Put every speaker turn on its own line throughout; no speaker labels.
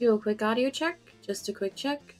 Do a quick audio check. Just a quick check.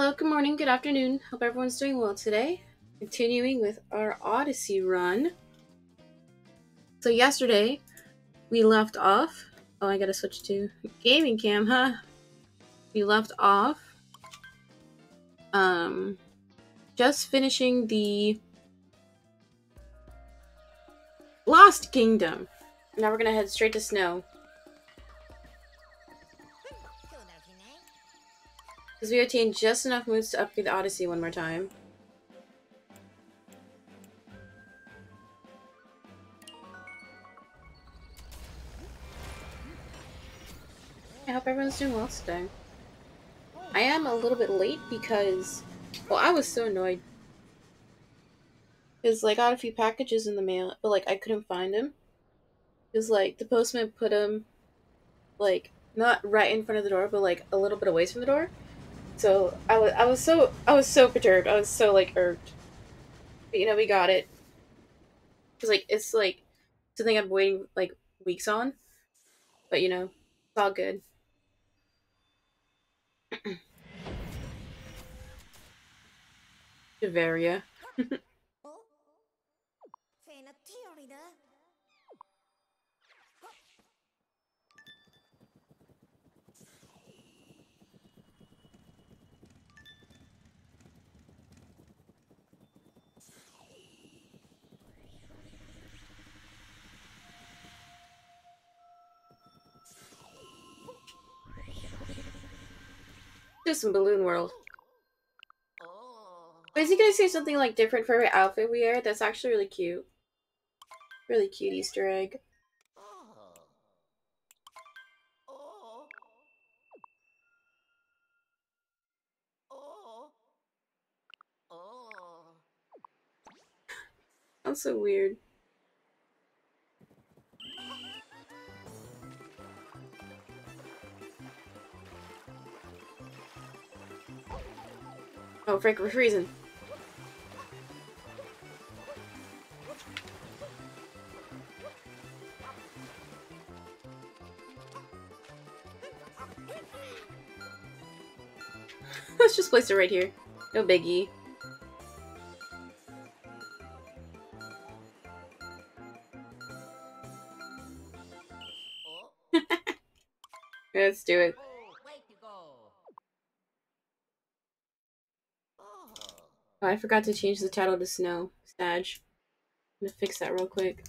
Hello, good morning, good afternoon. Hope everyone's doing well today. Continuing with our Odyssey run. So yesterday we left off. Oh, I gotta switch to gaming cam, huh? We left off um just finishing the Lost Kingdom. Now we're gonna head straight to Snow. Because we obtained just enough moons to upgrade the Odyssey one more time. I hope everyone's doing well today. I am a little bit late because, well, I was so annoyed. Because, like, I got a few packages in the mail, but, like, I couldn't find them. Because, like, the postman put them, like, not right in front of the door, but, like, a little bit away from the door. So I was I was so I was so perturbed. I was so like irked. But you know, we got it. Cause like it's like something I've been waiting like weeks on. But you know, it's all good. Javaria. Do some Balloon World. Oh. But is he gonna say something like different for every outfit we wear? That's actually really cute. Really cute Easter egg. Oh. Oh. That's so weird. Oh, Frank, we're freezing. Let's just place it right here. No biggie. Let's do it. Oh, I forgot to change the title to Snow. Sag. I'm gonna fix that real quick.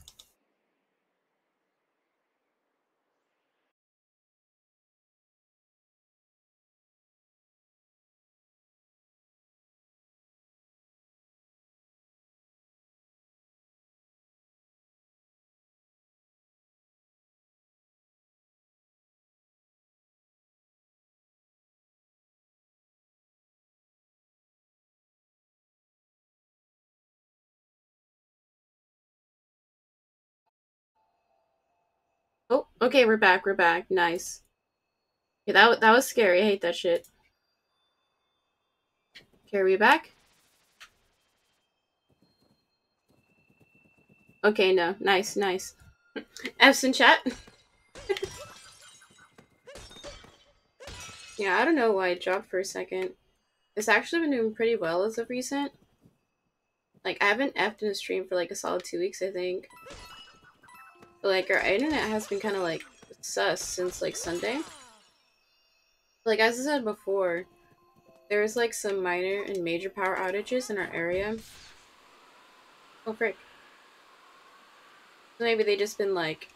Okay, we're back. We're back. Nice. Yeah, that that was scary. I hate that shit. Okay, are we back? Okay, no. Nice, nice. F's in chat. yeah, I don't know why it dropped for a second. It's actually been doing pretty well as of recent. Like, I haven't effed in a stream for like a solid two weeks, I think. Like, our internet has been kind of like sus since like Sunday. Like, as I said before, there's like some minor and major power outages in our area. Oh, frick. Maybe they just been like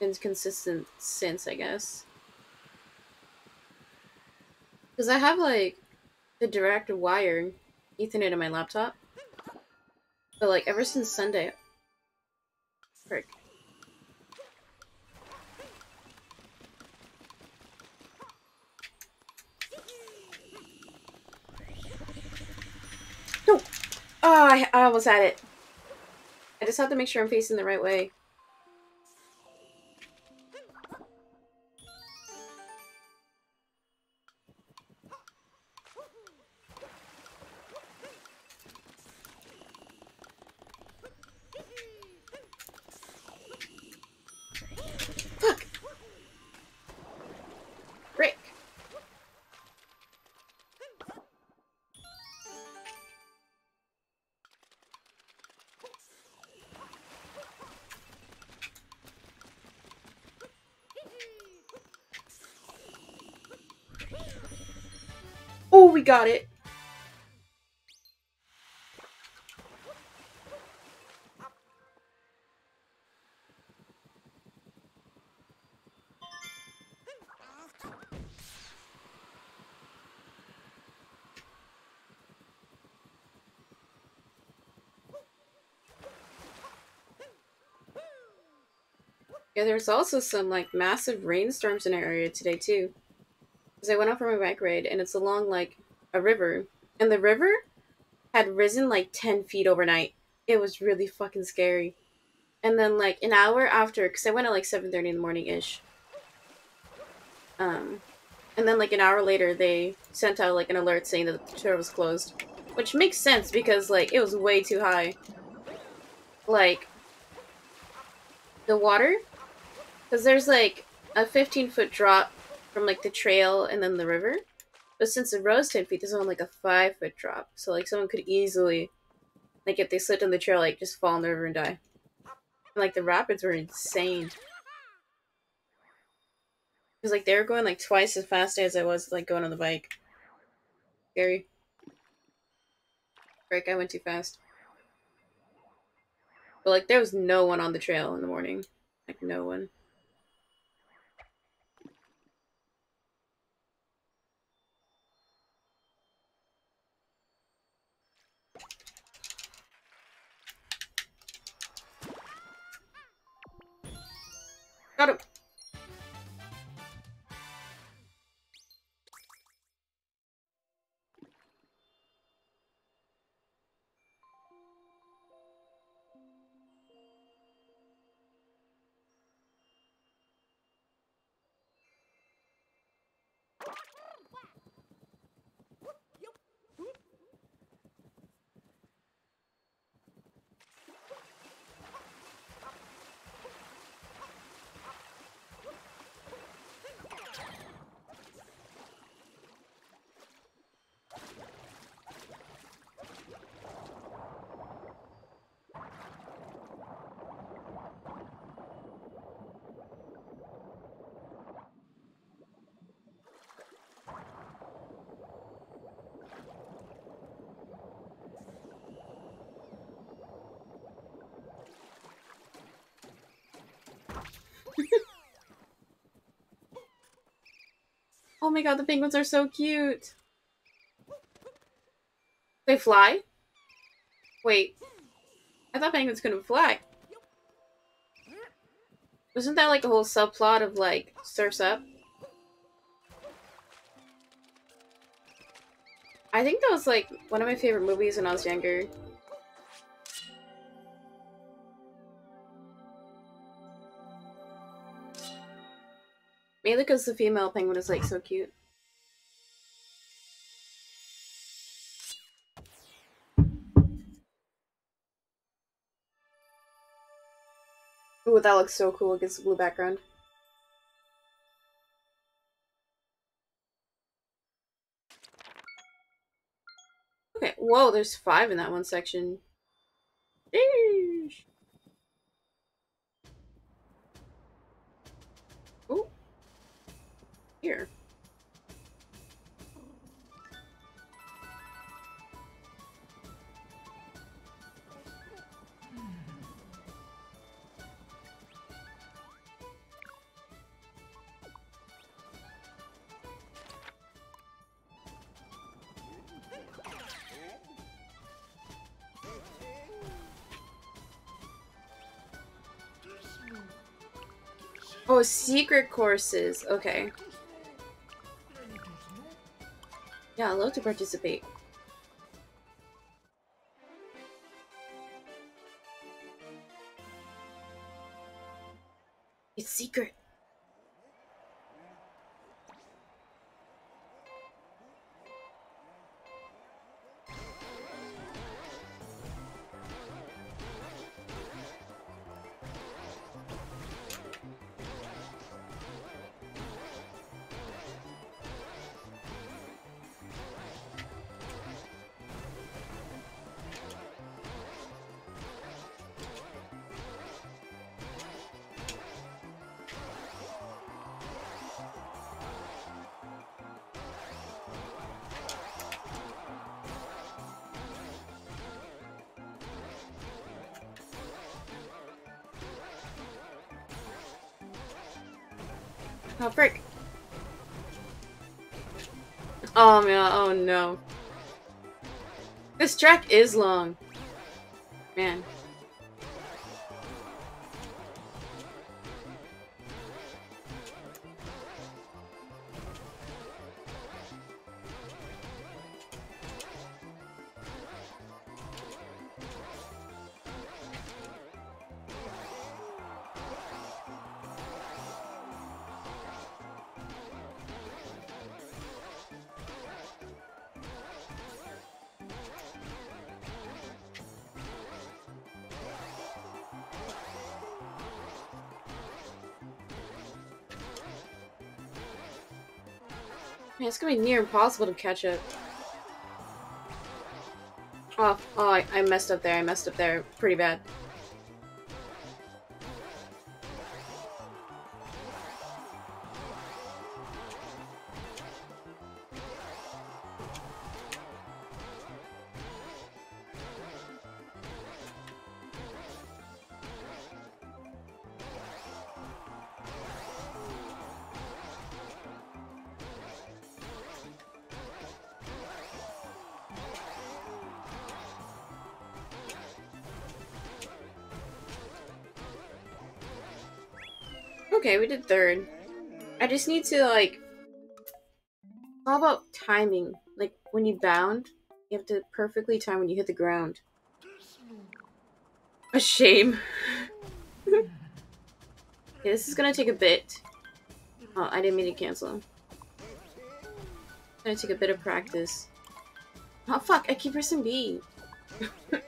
inconsistent since, I guess. Because I have like the direct wire Ethernet on my laptop. But like ever since Sunday. Frick. No! Oh, I, I almost had it. I just have to make sure I'm facing the right way. Got it. Yeah, there's also some like massive rainstorms in our area today too. Because I went out for my bike ride and it's along like a river, and the river had risen like 10 feet overnight. It was really fucking scary. And then like an hour after, because I went at like 7.30 in the morning ish. Um, and then like an hour later, they sent out like an alert saying that the trail was closed. Which makes sense because like it was way too high. Like, the water, because there's like a 15 foot drop from like the trail and then the river. But since the road's 10 feet, there's only like a 5 foot drop. So, like, someone could easily, like, if they slipped on the trail, like, just fall in the river and die. And, like, the rapids were insane. Because, like, they were going, like, twice as fast as I was, like, going on the bike. Scary. Break, I went too fast. But, like, there was no one on the trail in the morning. Like, no one. Got him. Oh my god, the penguins are so cute. They fly? Wait. I thought penguins couldn't fly. Wasn't that like a whole subplot of like Surf's Up? I think that was like one of my favorite movies when I was younger. Mainly because the female penguin is like so cute. Ooh, that looks so cool against the blue background. Okay, whoa, there's five in that one section. Sheesh. Here. Oh, secret courses. Okay. Yeah, I'd love to participate. Oh, frick. Oh, man. Oh, no. This track is long. Man. It's gonna be near impossible to catch it. Oh, oh, I, I messed up there. I messed up there pretty bad. We did third. I just need to, like... How about timing? Like, when you bound, you have to perfectly time when you hit the ground. A shame. okay, this is gonna take a bit. Oh, I didn't mean to cancel. It's gonna take a bit of practice. Oh, fuck, I keep pressing B.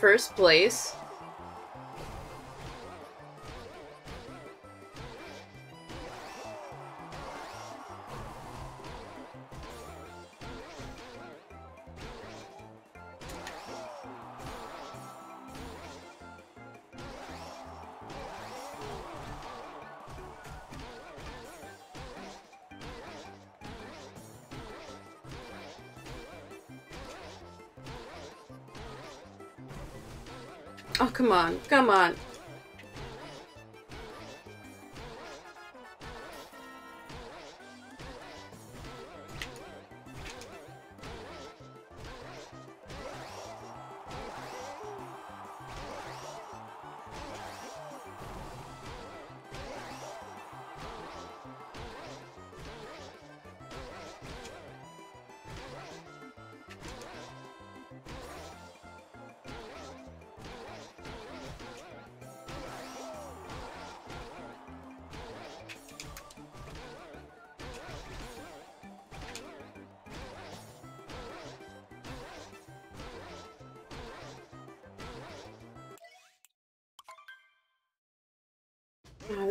first place? Oh, come on. Come on.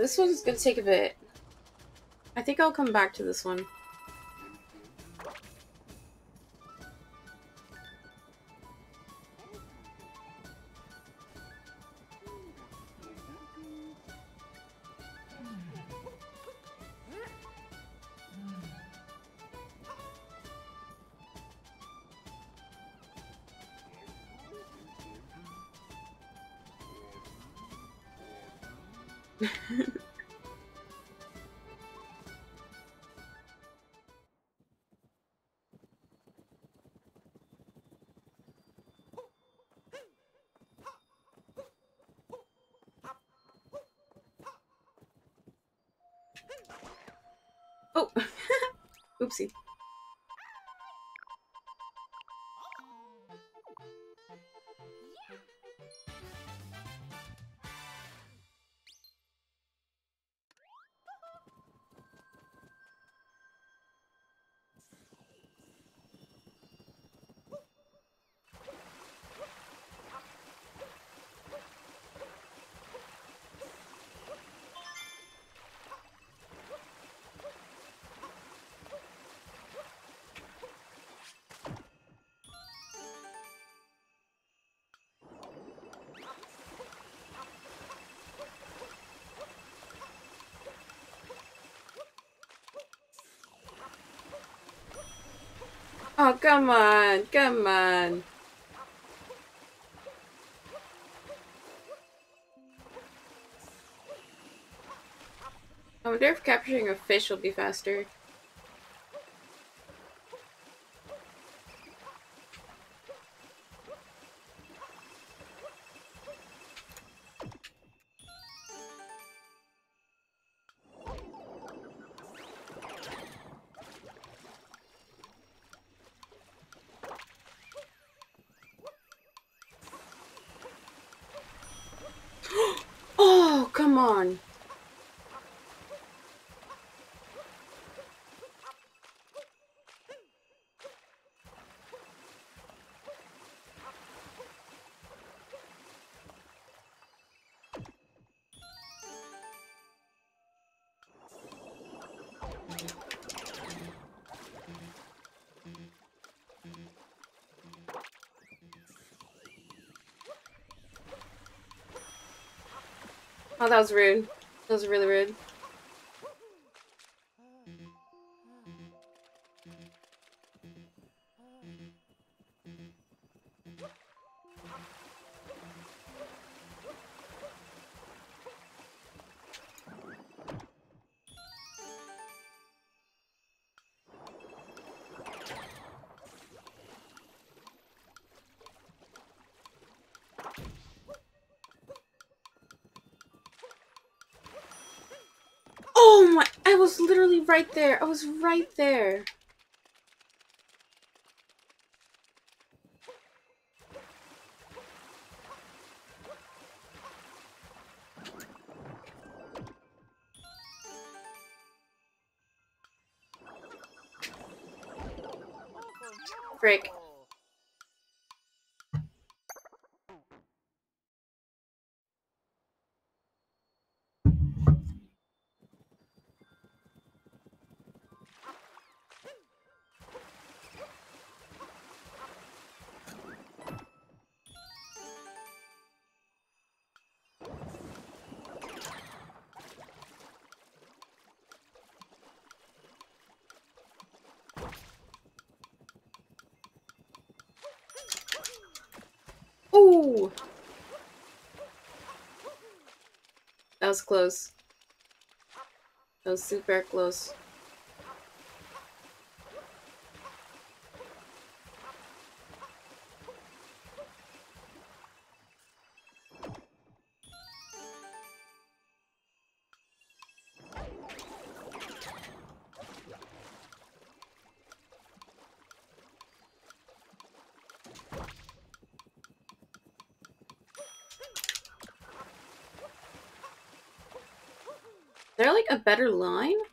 This one's gonna take a bit. I think I'll come back to this one. Oh, come on, come on. I wonder if capturing a fish will be faster. Oh, that was rude. That was really rude. Oh my, I was literally right there. I was right there. That was close. That was super close. Better line?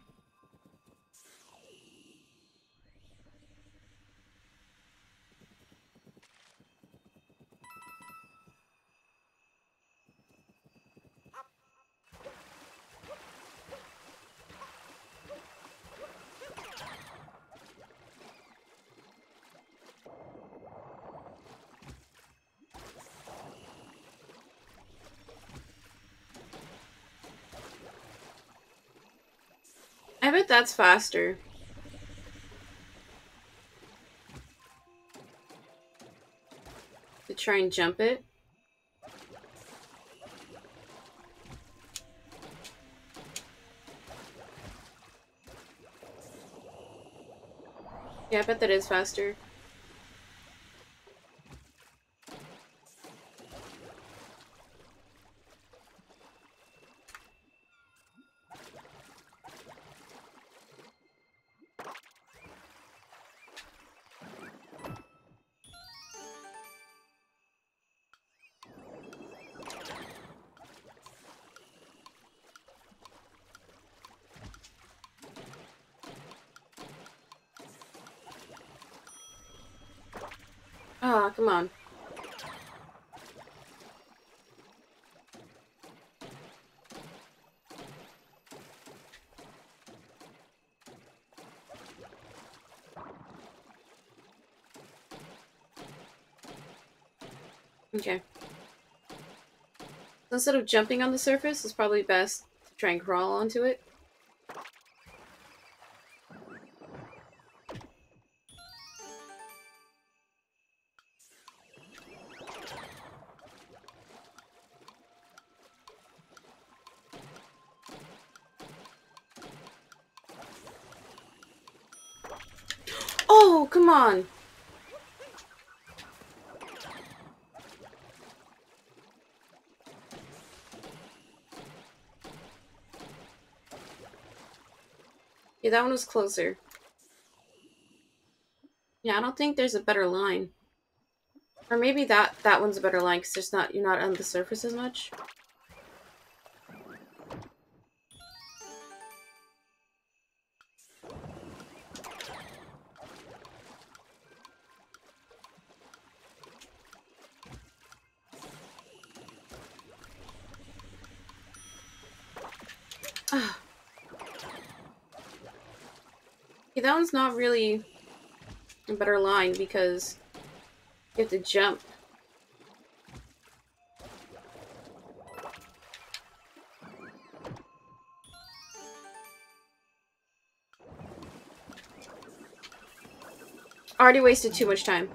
That's faster. To try and jump it. Yeah, I bet that is faster. Come on. Okay. Instead of jumping on the surface, it's probably best to try and crawl onto it. Yeah, that one was closer. Yeah, I don't think there's a better line. Or maybe that that one's a better line because there's not you're not on the surface as much. That one's not really a better line because you have to jump. Already wasted too much time.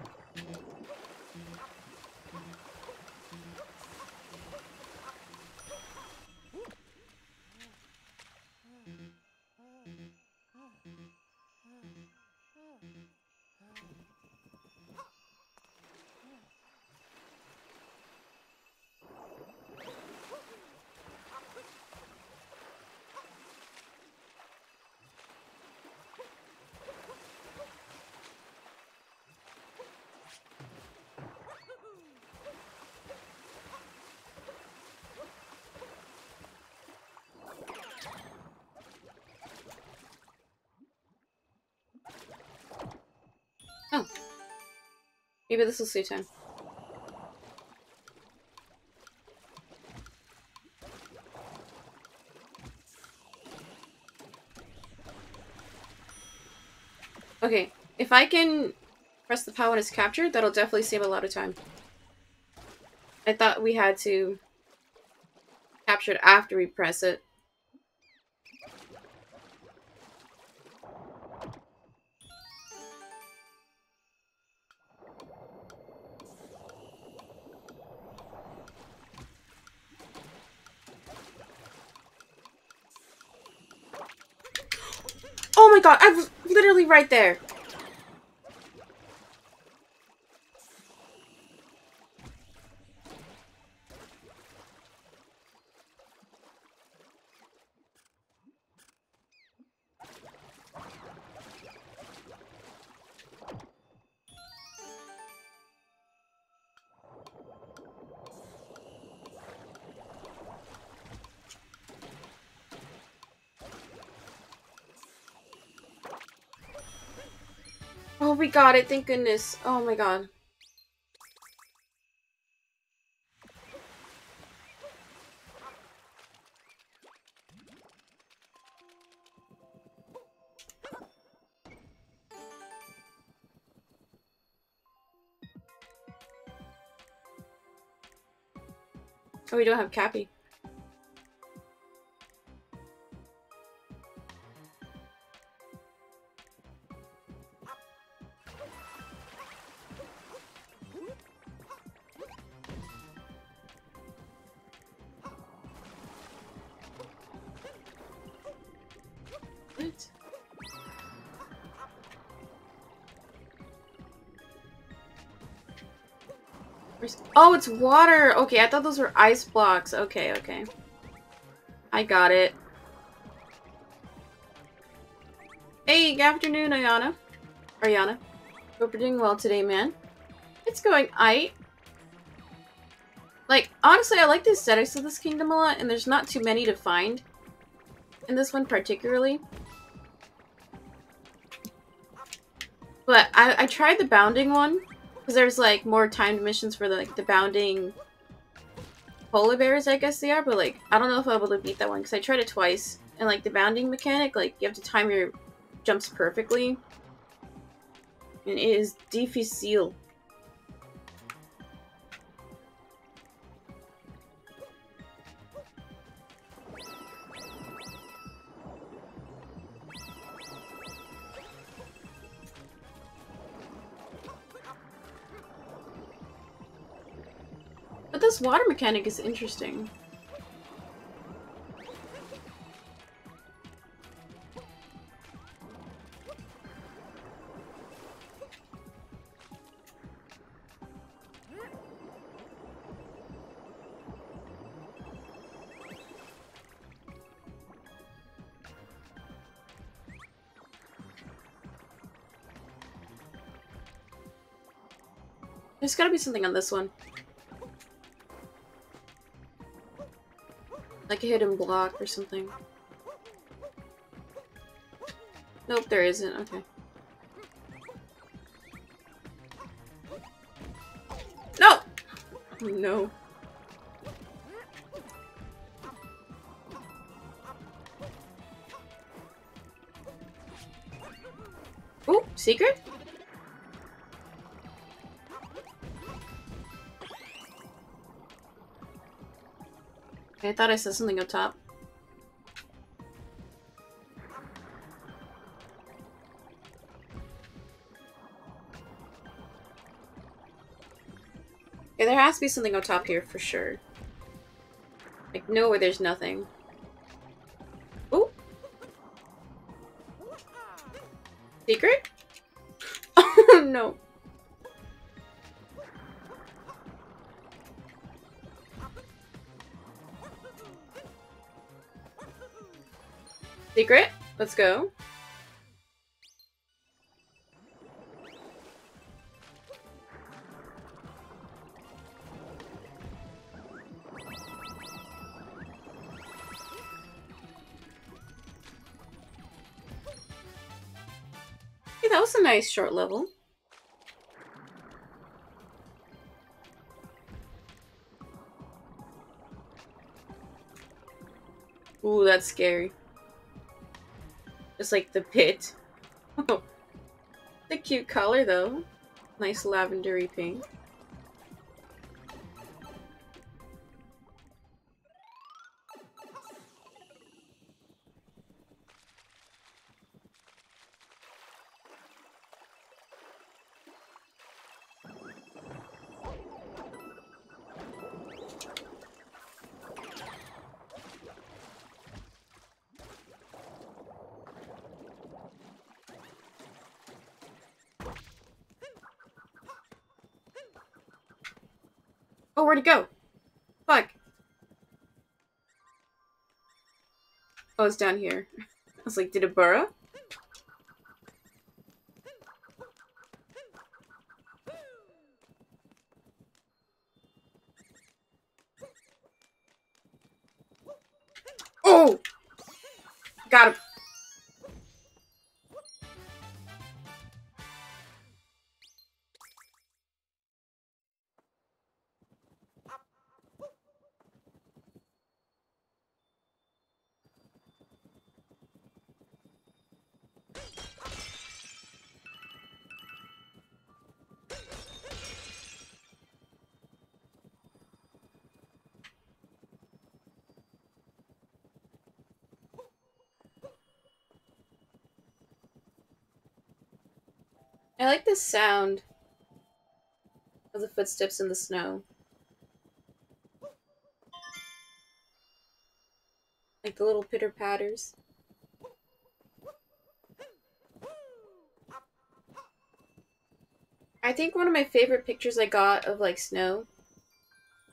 Maybe this will suit him. Okay, if I can press the power when it's captured, that'll definitely save a lot of time. I thought we had to capture it after we press it. Right there. Got it. Thank goodness. Oh my god. Oh, we don't have Cappy. Oh, it's water! Okay, I thought those were ice blocks. Okay, okay. I got it. Hey, good afternoon, Ayana. Ariana. Hope you're doing well today, man. It's going aight. Like, honestly, I like the aesthetics of this kingdom a lot, and there's not too many to find. In this one particularly. But I, I tried the bounding one, because there's, like, more timed missions for, the, like, the bounding polar bears, I guess they are, but, like, I don't know if be able to beat that one, because I tried it twice. And, like, the bounding mechanic, like, you have to time your jumps perfectly. And it is difficile. But this water mechanic is interesting. There's gotta be something on this one. Like a hidden block or something. Nope, there isn't. Okay. No! Oh, no. Ooh, secret? I thought I saw something up top. Yeah, there has to be something up top here for sure. Like, no, where there's nothing. Ooh! Secret? Secret? Let's go. Hey, that was a nice short level. Ooh, that's scary. Just like the pit. Oh, the cute color though. Nice lavendery pink. Where'd it go? Fuck. Oh, it's down here. I was like, did it burrow? Like the sound of the footsteps in the snow. Like the little pitter patters. I think one of my favorite pictures I got of like snow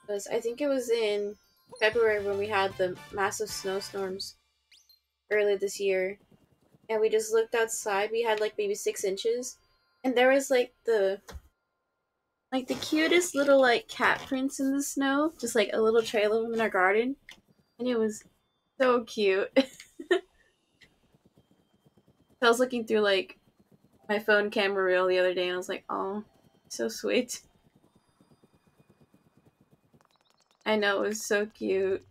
was I think it was in February when we had the massive snowstorms earlier this year. And we just looked outside. We had like maybe six inches and there was like the like the cutest little like cat prints in the snow, just like a little trail of them in our garden, and it was so cute. I was looking through like my phone camera reel the other day, and I was like, "Oh, so sweet." I know it was so cute.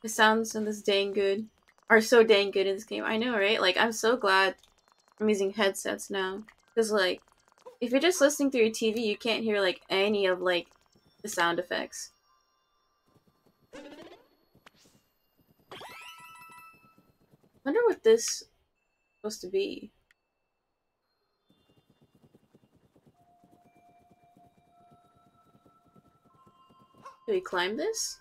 The sounds in this dang good are so dang good in this game. I know, right? Like, I'm so glad I'm using headsets now. Because, like, if you're just listening through your TV, you can't hear, like, any of, like, the sound effects. wonder what this is supposed to be. Do we climb this?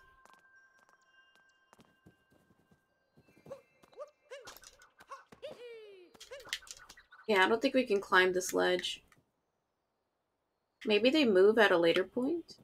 Yeah, I don't think we can climb this ledge. Maybe they move at a later point?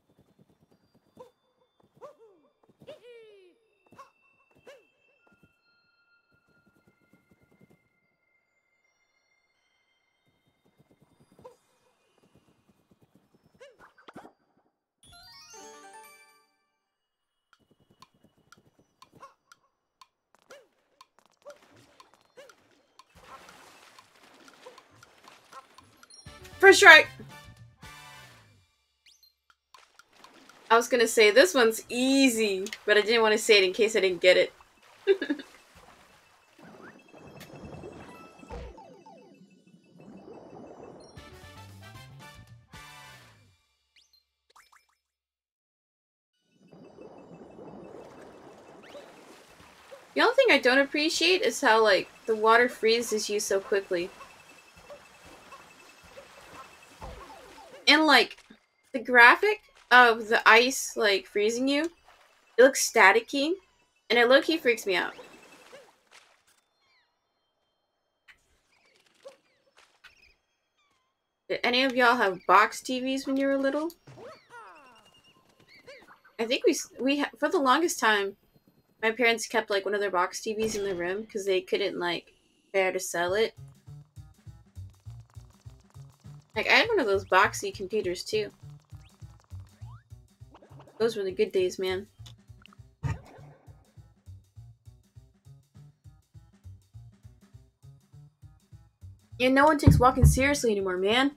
First strike! I was gonna say, this one's easy, but I didn't want to say it in case I didn't get it. The only thing I don't appreciate is how, like, the water freezes you so quickly. And like the graphic of the ice like freezing you, it looks staticky, and it low key freaks me out. Did any of y'all have box TVs when you were little? I think we we for the longest time, my parents kept like one of their box TVs in the room because they couldn't like bear to sell it. Like, I had one of those boxy computers, too. Those were the good days, man. Yeah, no one takes walking seriously anymore, man.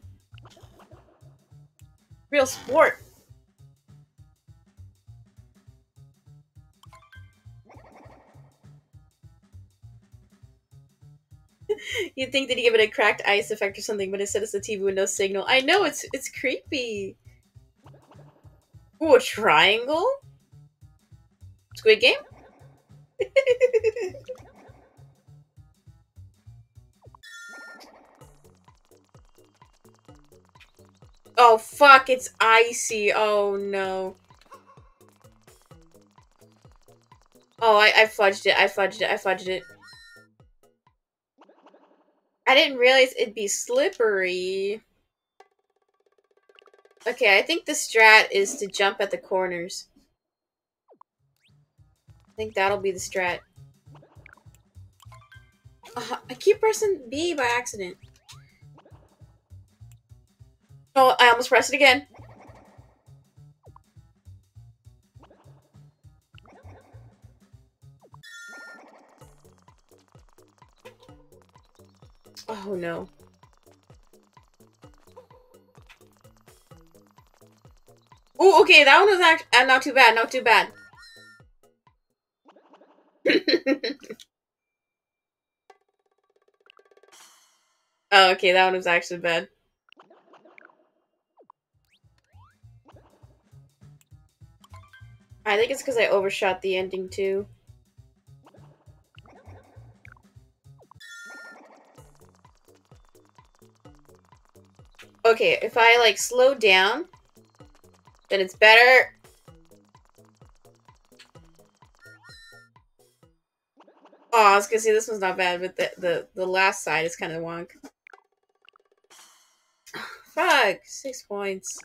Real sport. You'd think that he give it a cracked ice effect or something, but instead it's a TV no signal. I know, it's it's creepy. Ooh, a triangle? Squid Game? oh, fuck, it's icy. Oh, no. Oh, I, I fudged it. I fudged it. I fudged it. I didn't realize it'd be slippery. Okay, I think the strat is to jump at the corners. I think that'll be the strat. Uh, I keep pressing B by accident. Oh, I almost pressed it again. Oh no. Oh, okay, that one was actually uh, not too bad, not too bad. oh, okay, that one was actually bad. I think it's because I overshot the ending too. Okay, if I like slow down, then it's better. Oh, I was gonna say this one's not bad, but the the, the last side is kind of wonk. Fuck, six points.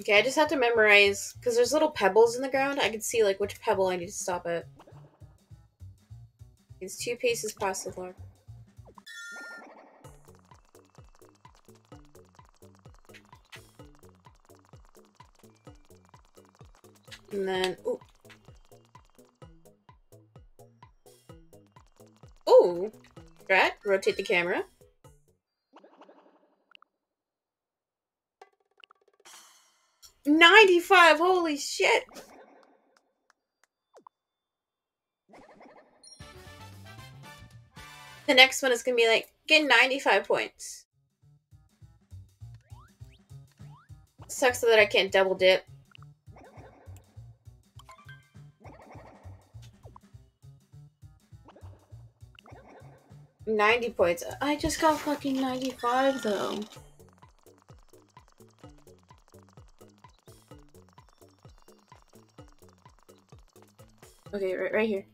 Okay, I just have to memorize because there's little pebbles in the ground. I can see like which pebble I need to stop at. It's two paces past the. And then, ooh. Ooh. Right, rotate the camera. Ninety-five, holy shit! The next one is gonna be like, get 95 points. Sucks that I can't double dip. Ninety points. I just got fucking ninety-five though. Okay, right, right here.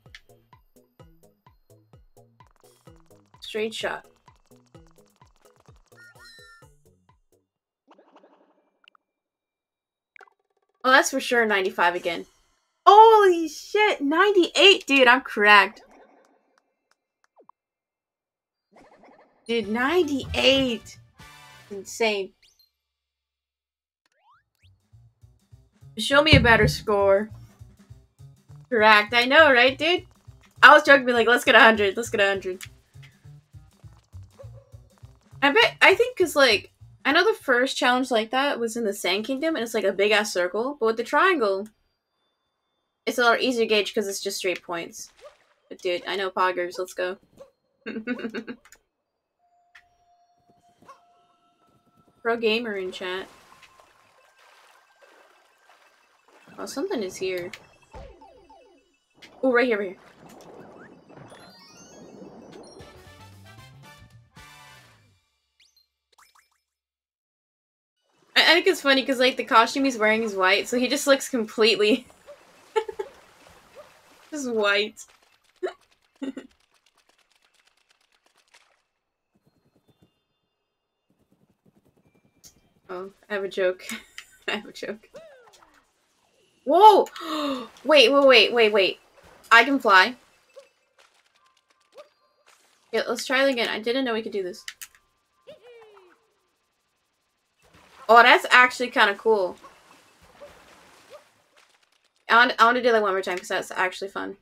Straight shot. Oh, that's for sure 95 again. Holy shit, 98, dude, I'm cracked. Dude, 98. Insane. Show me a better score. Correct. I know, right, dude? I was joking, like, let's get 100. Let's get 100. I bet, I think because, like, I know the first challenge like that was in the Sand Kingdom, and it's like a big ass circle, but with the triangle, it's a lot easier gauge because it's just straight points. But dude, I know poggers, let's go. Pro gamer in chat. Oh, something is here. Oh, right here, right here. I, think it's funny because like the costume he's wearing is white, so he just looks completely just white. oh, I have a joke. I have a joke. Whoa! wait, wait, wait, wait, wait. I can fly. Yeah, let's try it again. I didn't know we could do this. Oh, that's actually kind of cool. I want, I want to do that one more time because that's actually fun.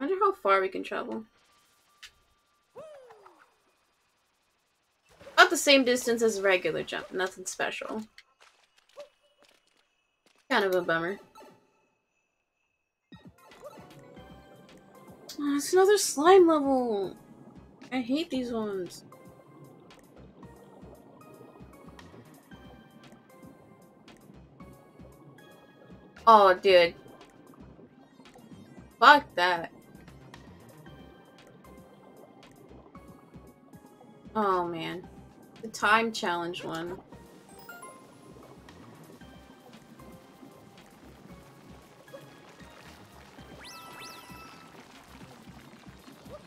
I wonder how far we can travel. About the same distance as regular jump. Nothing special. Kind of a bummer. Oh, it's another slime level. I hate these ones. Oh, dude. Fuck that. Oh, man. The time challenge one.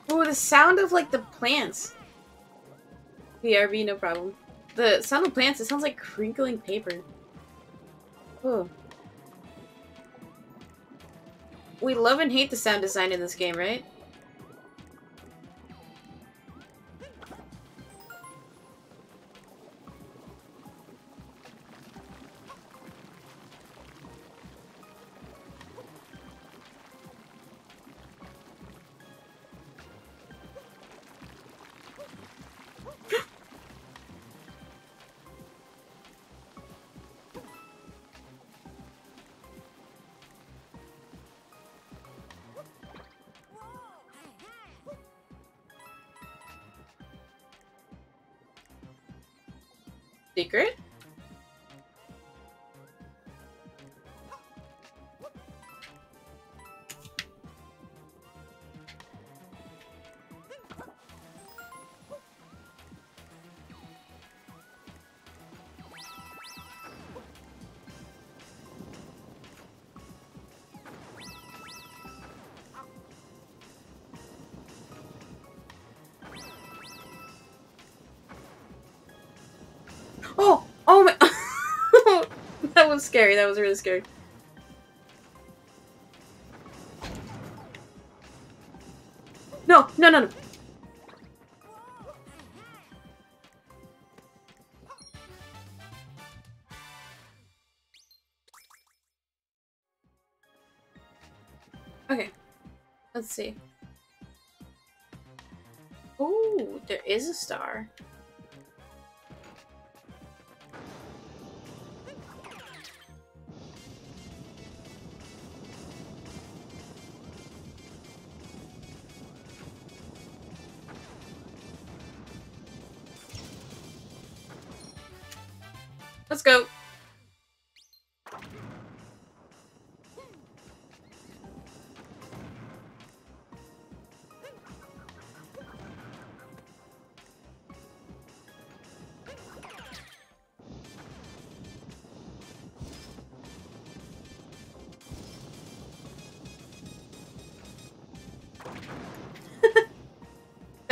Oh, the sound of like the plants. BRB, no problem. The sound of plants, it sounds like crinkling paper. Oh. We love and hate the sound design in this game, right? Scary. That was really scary. No! No, no, no! Okay. Let's see. Oh, there is a star.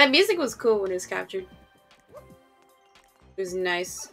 That music was cool when it was captured. It was nice.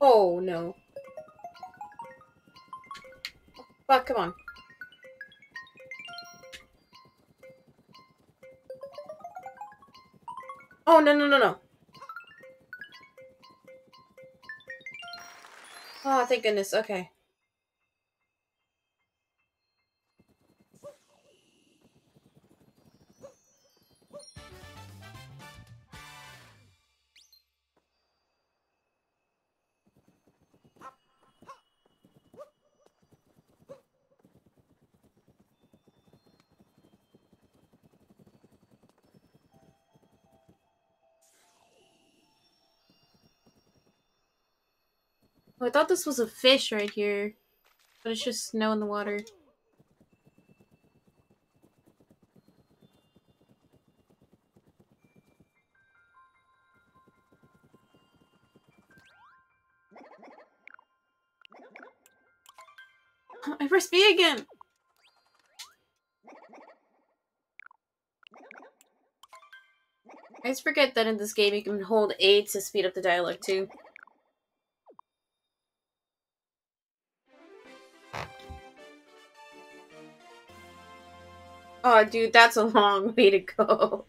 Oh no. Fuck, come on. Oh no no no no. Oh, thank goodness. Okay. I thought this was a fish right here. But it's just snow in the water. I pressed B again! I just forget that in this game you can hold A to speed up the dialogue too. Dude, that's a long way to go.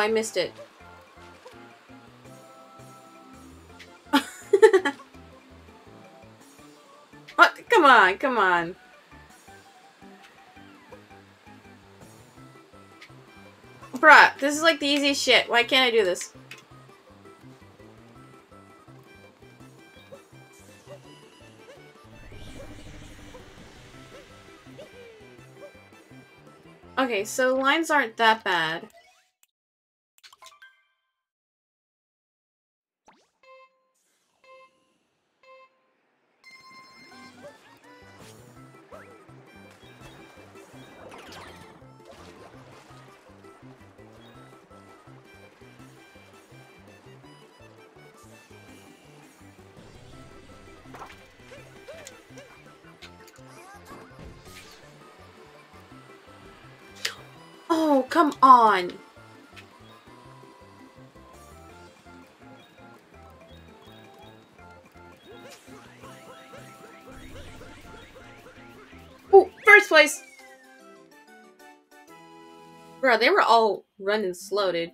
I missed it. what? Come on, come on. Bruh, this is like the easiest shit. Why can't I do this? Okay, so lines aren't that bad. Come on. Oh, first place. Bro, they were all running slow, dude.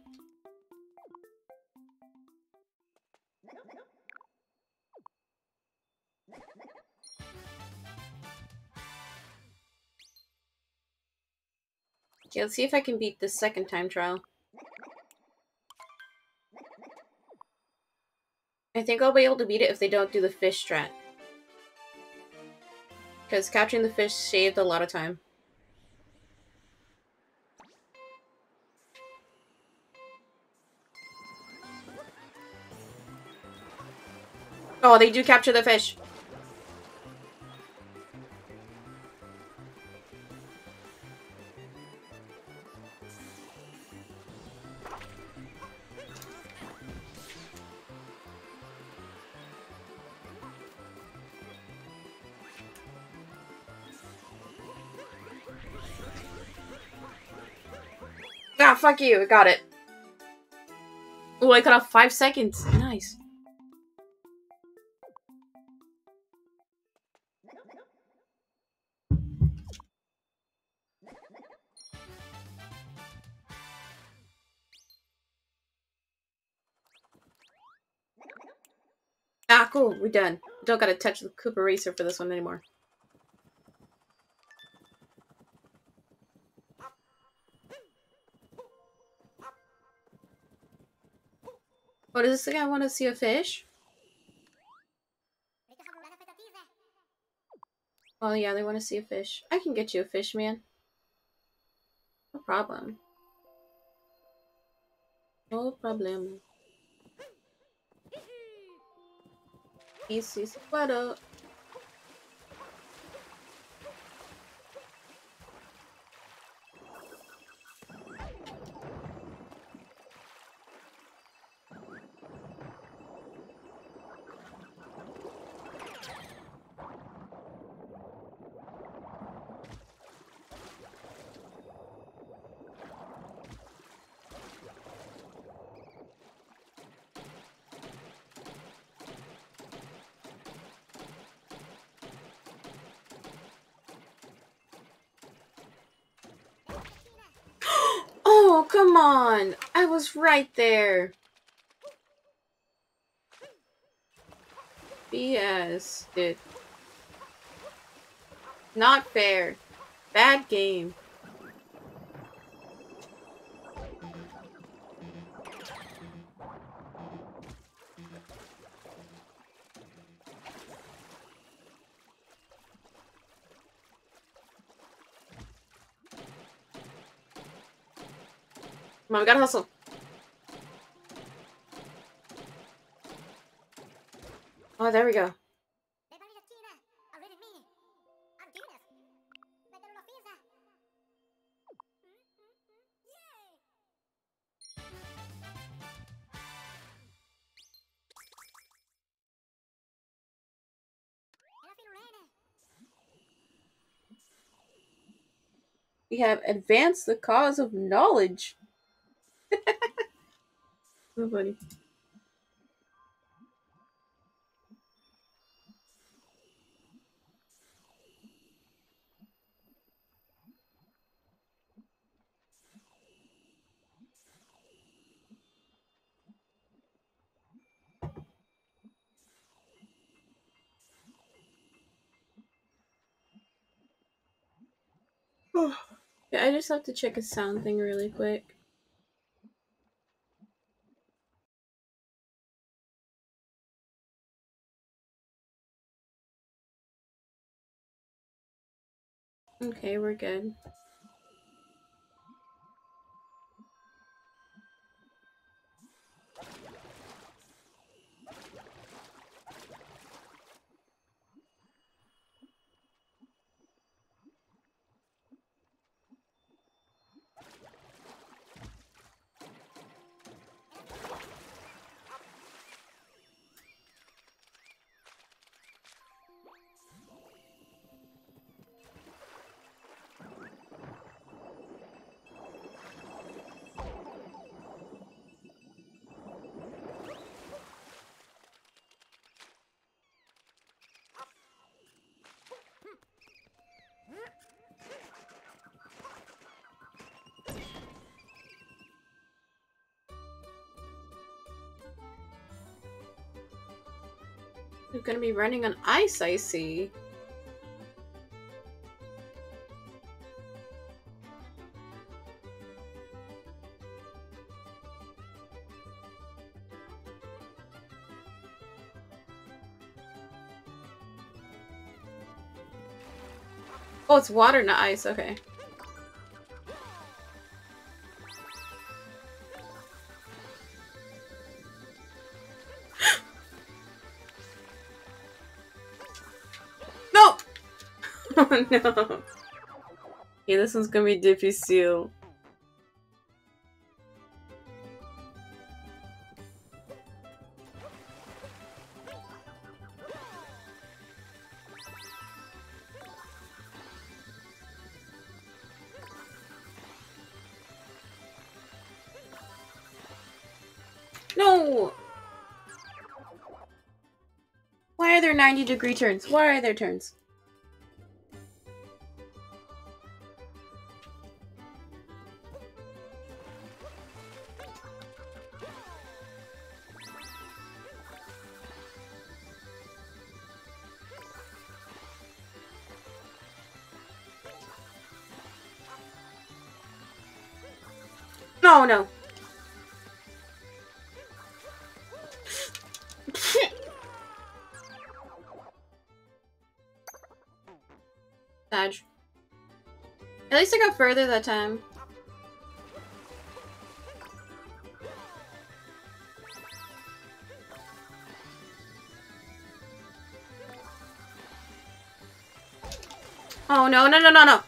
Let's see if I can beat this second time trial. I think I'll be able to beat it if they don't do the fish strat. Because capturing the fish saved a lot of time. Oh, they do capture the fish. Fuck you. I got it. Oh, I cut off five seconds. Nice. Ah, cool. We're done. Don't gotta touch the Cooper Racer for this one anymore. What is this guy want to see a fish? Oh yeah, they want to see a fish. I can get you a fish, man. No problem. No problem. Easy, puedo. Oh, come on! I was right there! BS, dude. Not fair. Bad game. We gotta hustle. Oh, there we go. We have advanced the cause of knowledge. So funny. yeah, I just have to check a sound thing really quick. Okay, we're good. Gonna be running on ice, I see. Oh, it's water, not ice. Okay. No. Okay, this one's gonna be difficile. No! Why are there 90 degree turns? Why are there turns? No. Dodge. At least I got further that time. Oh no, no, no, no, no.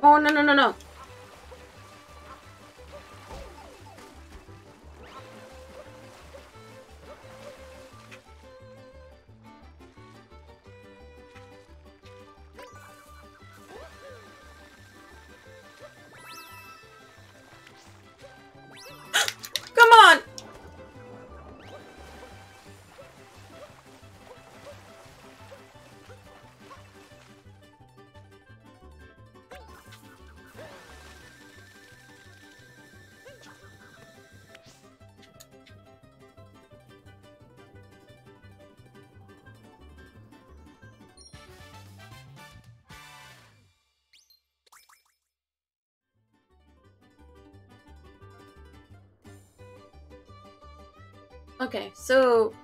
Oh, no, no, no, no. Okay, so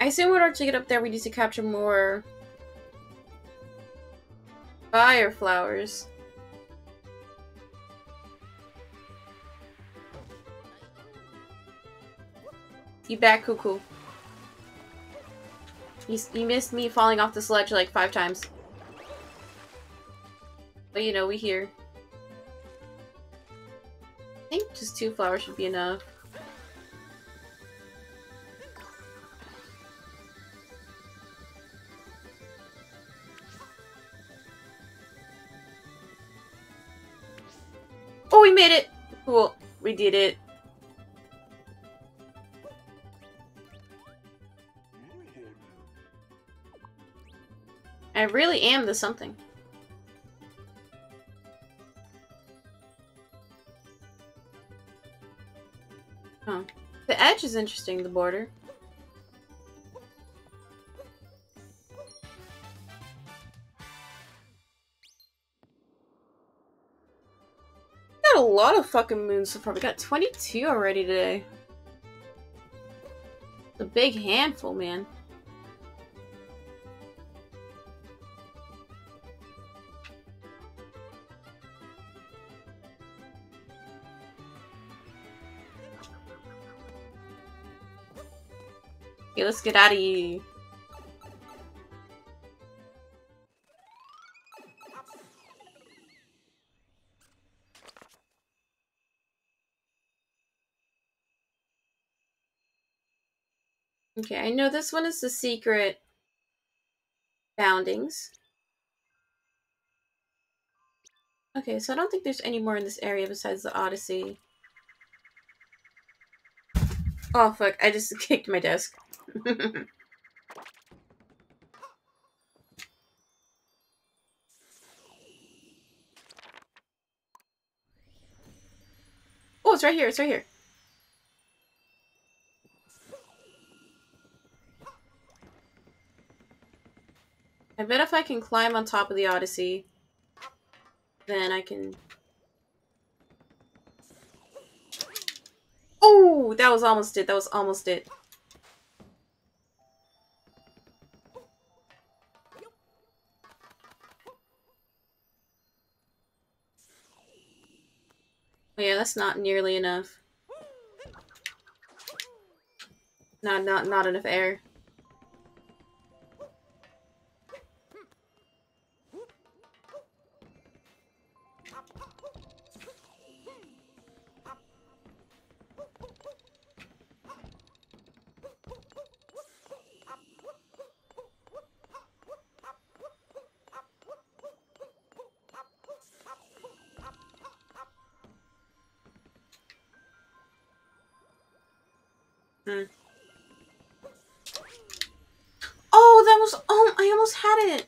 I assume in order to get up there, we need to capture more fire flowers. You back, cuckoo. You, you missed me falling off the sledge like five times. But you know, we here. I think just two flowers should be enough. Did it. I really am the something. The edge is interesting, the border. Fucking moons so far. We got 22 already today. It's a big handful, man. Okay, let's get out of here. Okay, I know this one is the secret boundings. Okay, so I don't think there's any more in this area besides the Odyssey. Oh fuck, I just kicked my desk. oh, it's right here, it's right here. I bet if I can climb on top of the Odyssey, then I can... Oh, that was almost it. That was almost it. Oh yeah, that's not nearly enough. Not, not, not enough air. Hmm. Oh, that was oh, I almost had it.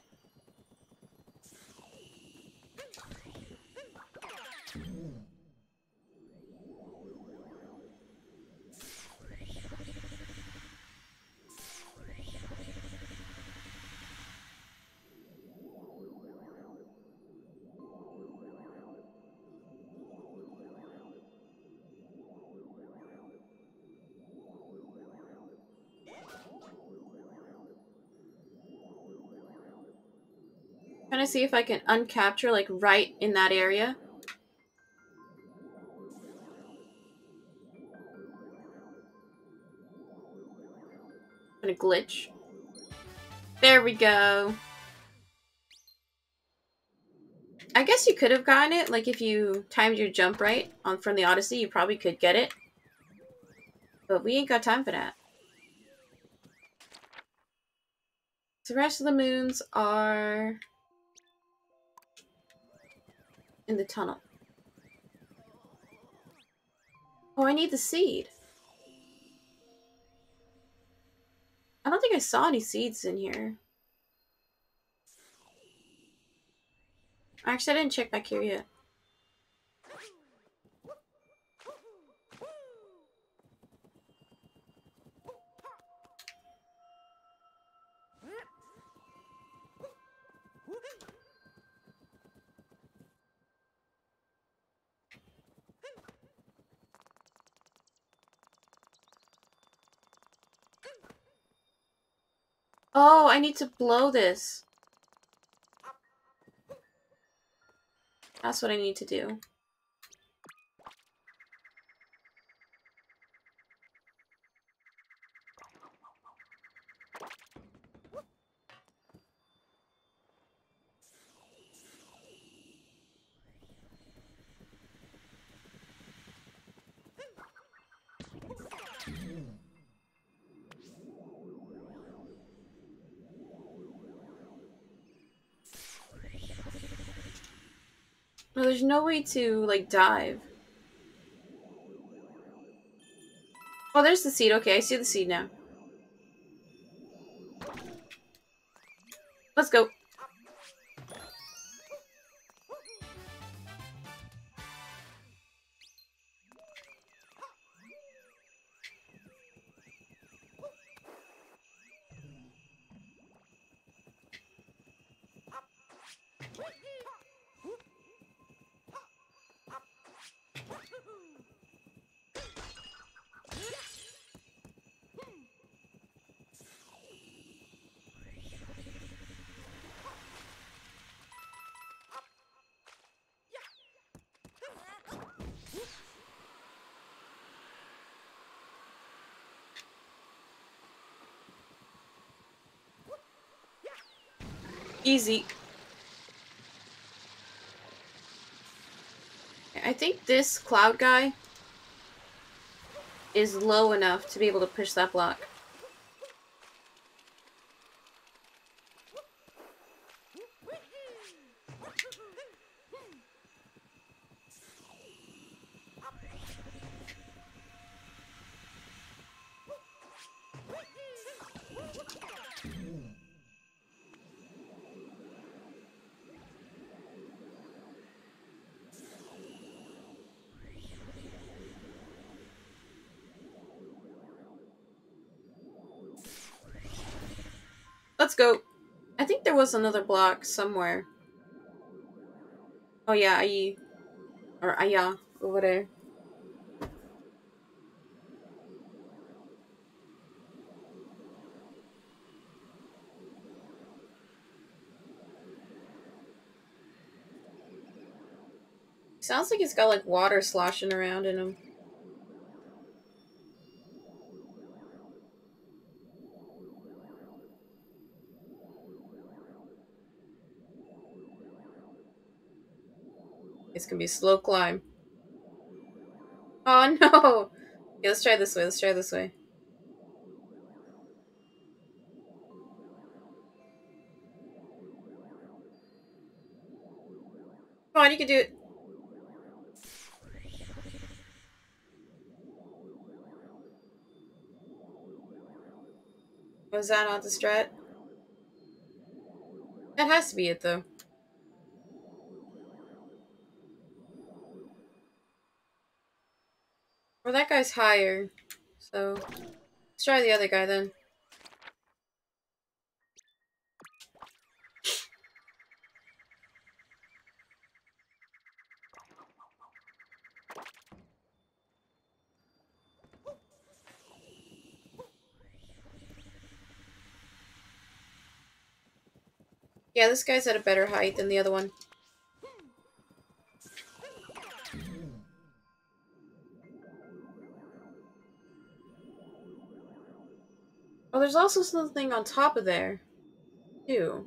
See if I can uncapture like right in that area. Gonna glitch. There we go. I, guess you could have gotten it. Like if you timed your jump right on from the Odyssey, you probably could get it. But we ain't got time for that. The rest of the moons are in the tunnel. Oh, I need the seed. I don't think I saw any seeds in here. Actually, I didn't check back here yet. Oh, I need to blow this. That's what I need to do. No, there's no way to, like, dive. Oh, there's the seed. Okay, I see the seed now. Let's go. Easy. I think this cloud guy is low enough to be able to push that block. Let's go. I think there was another block somewhere. Oh yeah, I or Aya over there. Sounds like he's got like water sloshing around in him. It's gonna be a slow climb. Oh no! Okay, let's try this way, let's try this way. Come on, you can do it. Was that not the strat? That has to be it, though. Or that guy's higher. So, let's try the other guy then. Yeah, this guy's at a better height than the other one. There's also something on top of there, too.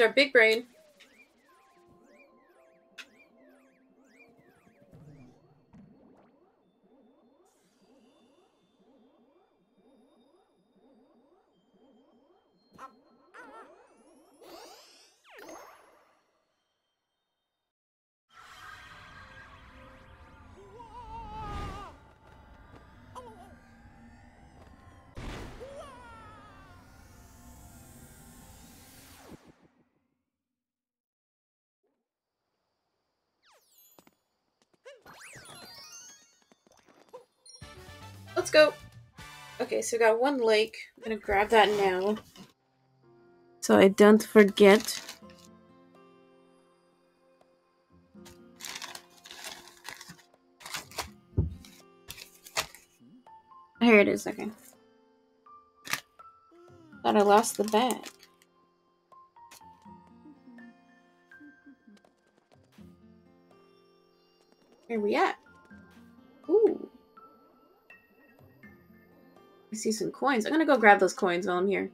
Our big brain. Go. Okay, so we got one lake. I'm gonna grab that now. So I don't forget. Here it is, okay. Thought I lost the bag. Where we at? See some coins. I'm gonna go grab those coins while I'm here.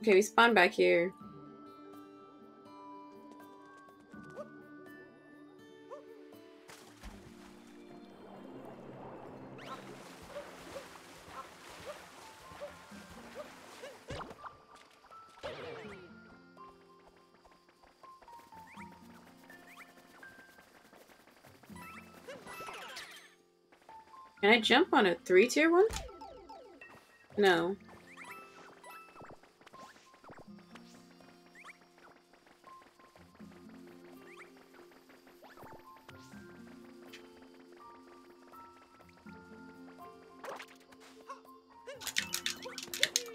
Okay, we spawn back here. I jump on a three tier one? No.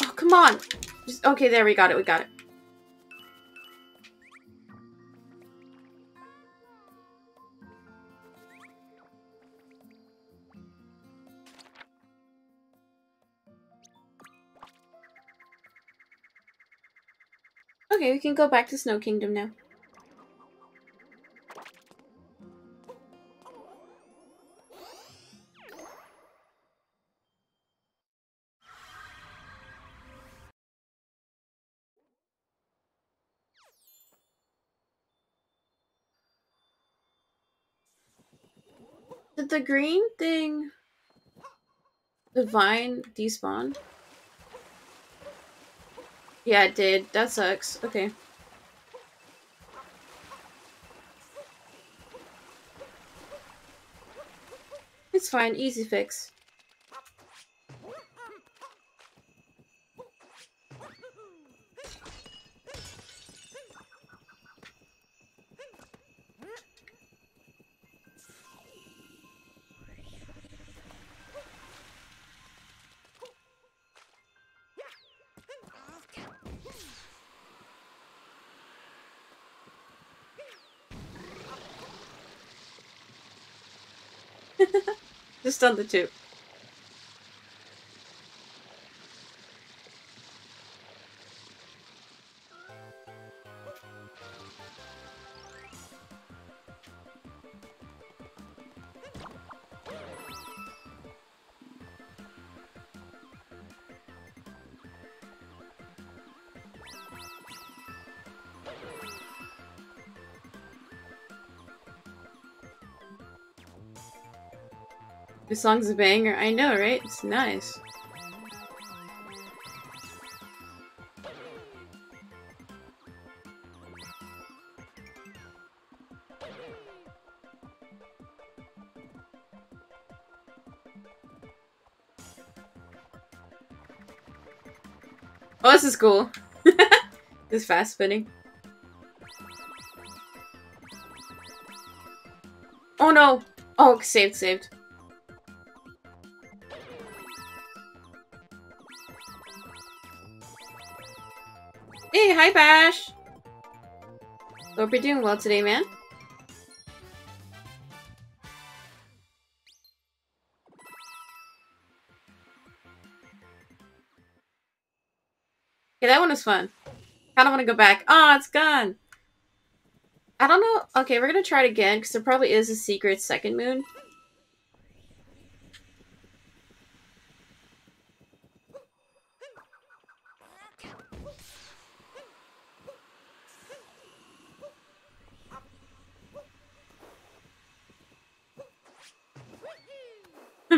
Oh, come on! Just, okay, there, we got it, we got it. We can go back to Snow Kingdom now. Did the green thing... The vine despawn? Yeah, it did. That sucks. Okay. It's fine. Easy fix. Just on the tube. This song's a banger. I know, right? It's nice. Oh, this is cool. this fast spinning. Oh no! Oh, saved, saved. Hi Bash! Hope you're doing well today, man. Okay, that one was fun. Kinda wanna go back. Oh, it's gone! I don't know. Okay, we're gonna try it again, because there probably is a secret second moon.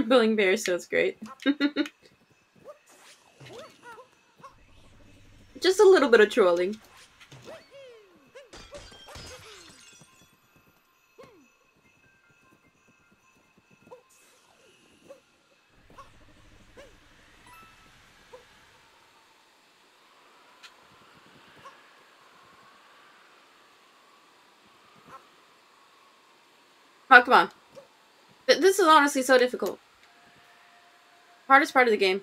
Billing Bear, so it's great. Just a little bit of trolling. Oh, come on. This is honestly so difficult. Hardest part of the game.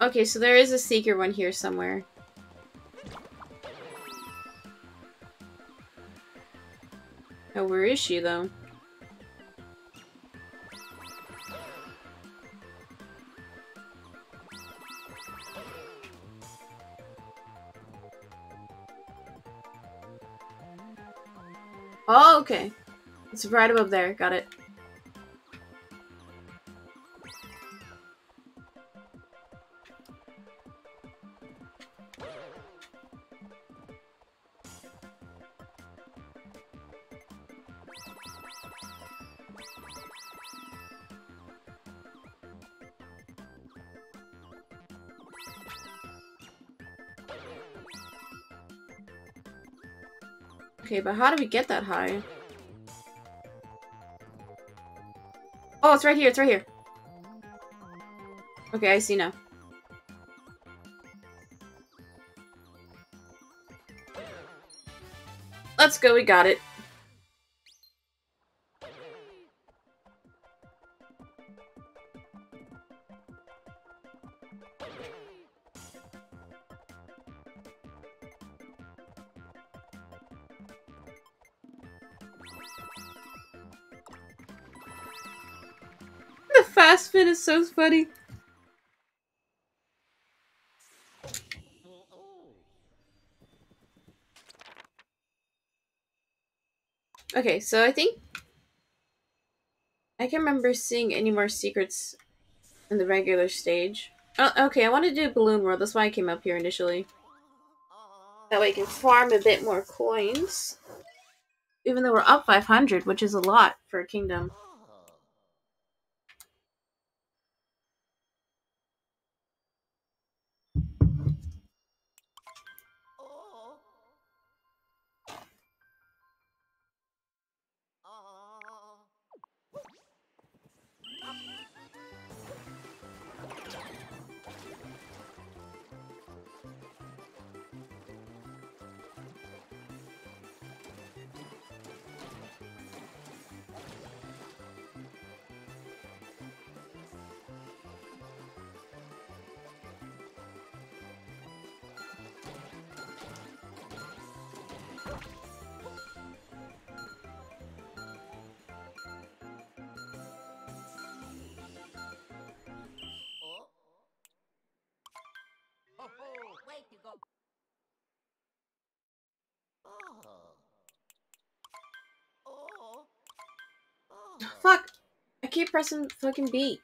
Okay, so there is a secret one here somewhere. Oh, where is she, though? Okay. It's right above there. Got it. Okay, but how do we get that high? Oh, it's right here, it's right here. Okay, I see now. Let's go, we got it. So funny. Okay, so I think I can't remember seeing any more secrets in the regular stage. Oh, okay, I want to do Balloon World. That's why I came up here initially. That way I can farm a bit more coins. Even though we're up 500, which is a lot for a kingdom. Pressing fucking B.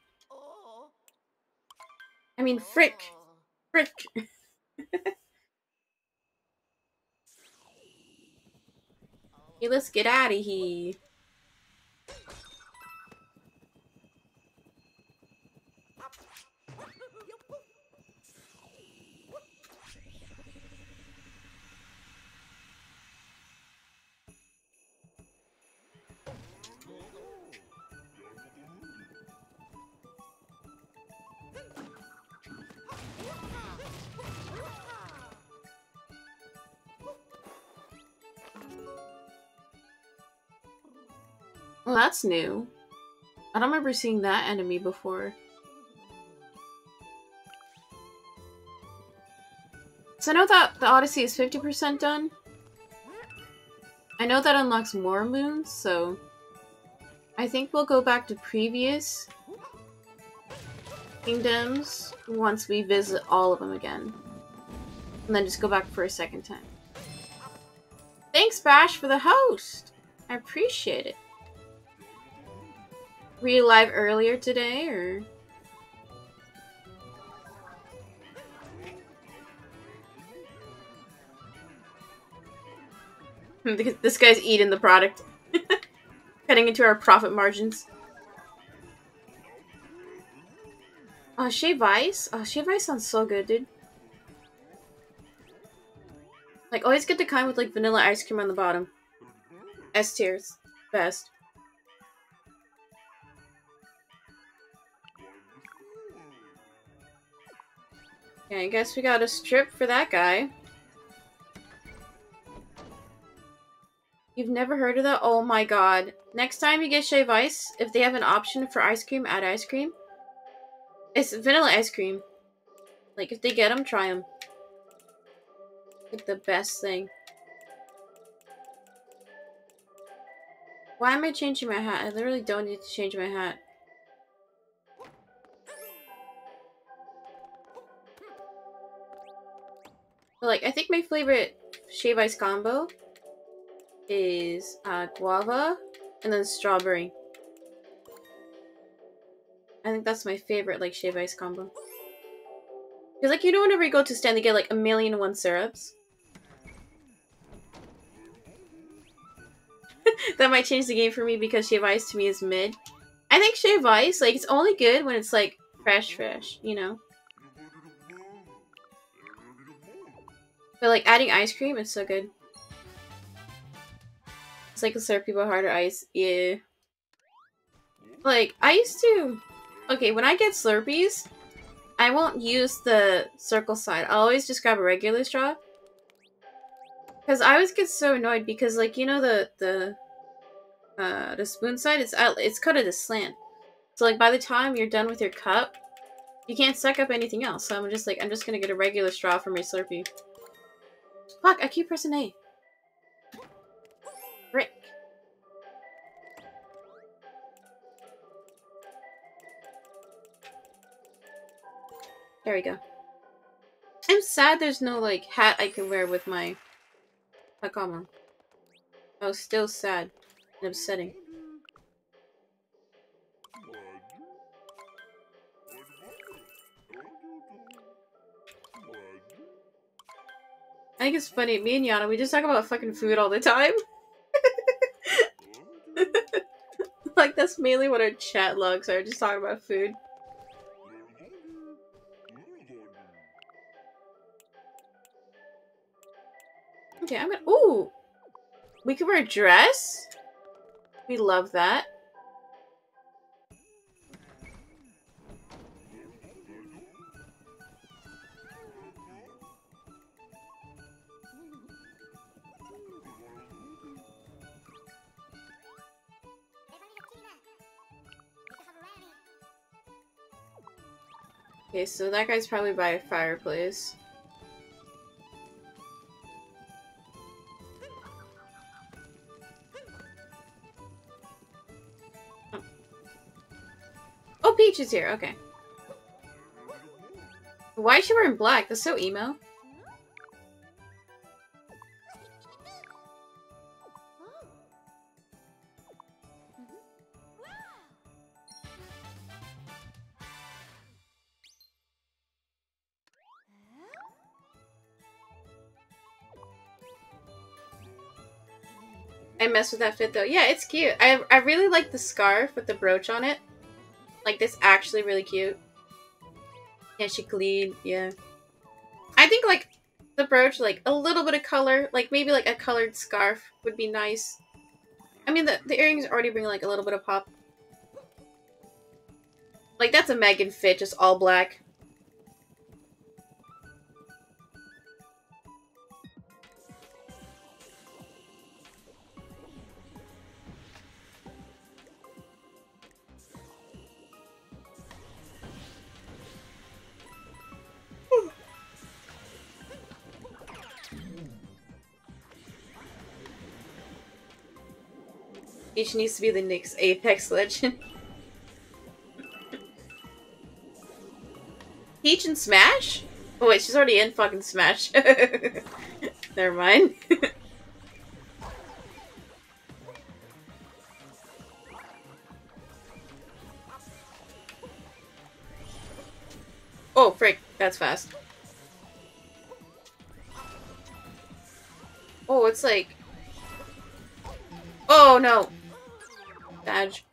I mean, frick. Frick. hey, let's get out of here. That's new. I don't remember seeing that enemy before. So I know that the Odyssey is 50% done. I know that unlocks more moons, so... I think we'll go back to previous kingdoms once we visit all of them again. And then just go back for a second time. Thanks, Bash, for the host! I appreciate it. Were you live earlier today, or...? Hmm, this guy's eating the product. Cutting into our profit margins. Oh, shave ice? Oh, shave ice sounds so good, dude. Like, always get the kind with, like, vanilla ice cream on the bottom. S tiers. Best. Okay, I guess we got a strip for that guy. You've never heard of that? Oh my god. Next time you get shave ice, if they have an option for ice cream, add ice cream. It's vanilla ice cream. Like, if they get them, try them. Like, the best thing. Why am I changing my hat? I literally don't need to change my hat. Like, I think my favorite shave ice combo is uh, guava and then strawberry. I think that's my favorite, like, shave ice combo. Because, like, you know whenever you go to stand, they get, like, a million and one syrups? that might change the game for me because shave ice to me is mid. I think shave ice, like, it's only good when it's, like, fresh fresh, you know? But, like, adding ice cream is so good. It's like a Slurpee but harder ice. Yeah. Like, I used to... Okay, when I get Slurpees, I won't use the circle side. I'll always just grab a regular straw. Because I always get so annoyed because, like, you know the, the, uh, the spoon side? It's, it's cut at a slant. So, like, by the time you're done with your cup, you can't suck up anything else. So I'm just like, I'm just gonna get a regular straw for my Slurpee. Fuck, I keep pressing A. Frick. There we go. I'm sad there's no, like, hat I can wear with my Hakama. I was still sad and upsetting. I think it's funny. Me and Yana, we just talk about fucking food all the time. like, that's mainly what our chat logs are. Just talking about food. Okay, I'm gonna- Ooh! We could wear a dress? We love that. Okay, so that guy's probably by a fireplace. Oh, Peach is here. Okay. Why is she wearing black? That's so emo. Mess with that fit though. Yeah, it's cute. I, I really like the scarf with the brooch on it. Like, this actually really cute. Yeah, she clean. Yeah. I think, like, the brooch, like, a little bit of color. Like, maybe, like, a colored scarf would be nice. I mean, the, the earrings already bring, like, a little bit of pop. Like, that's a Megan fit, just all black. Each needs to be the next Apex Legend. Peach and Smash? Oh wait, she's already in fucking Smash. Never mind. oh, frick. That's fast. Oh, it's like... Oh, no! Badge.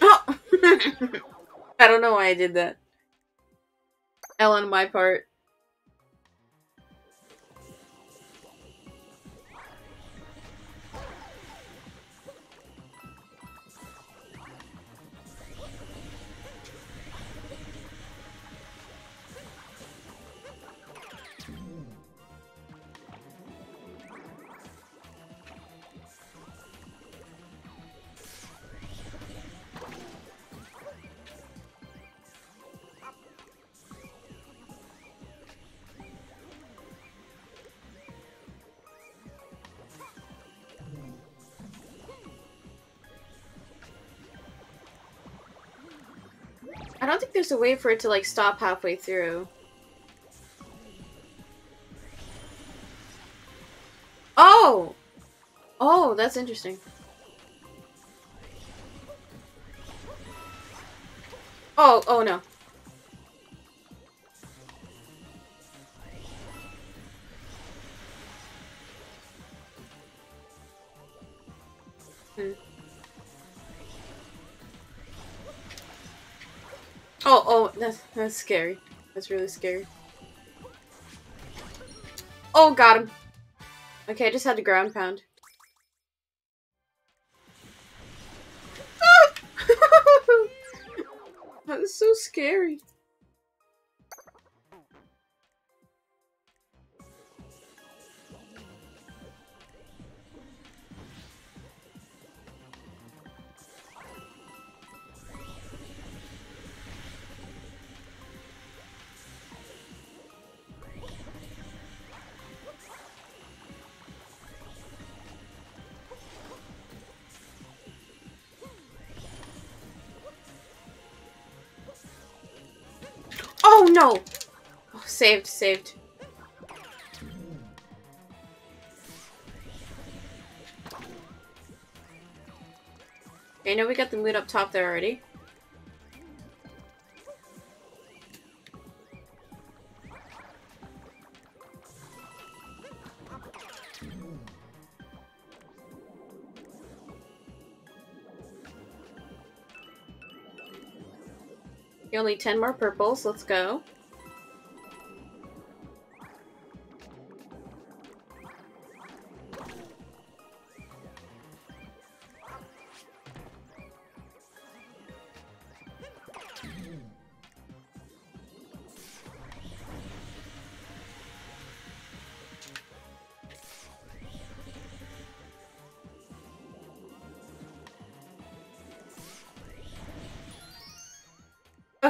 Oh! I don't know why I did that. L on my part. There's a way for it to like stop halfway through. Oh! Oh, that's interesting. Oh, oh no. Hmm. Oh, oh, that's, that's scary. That's really scary. Oh, got him. Okay, I just had to ground pound. That's so scary. No! Oh, saved, saved. I know we got the moon up top there already. Only 10 more purples, let's go.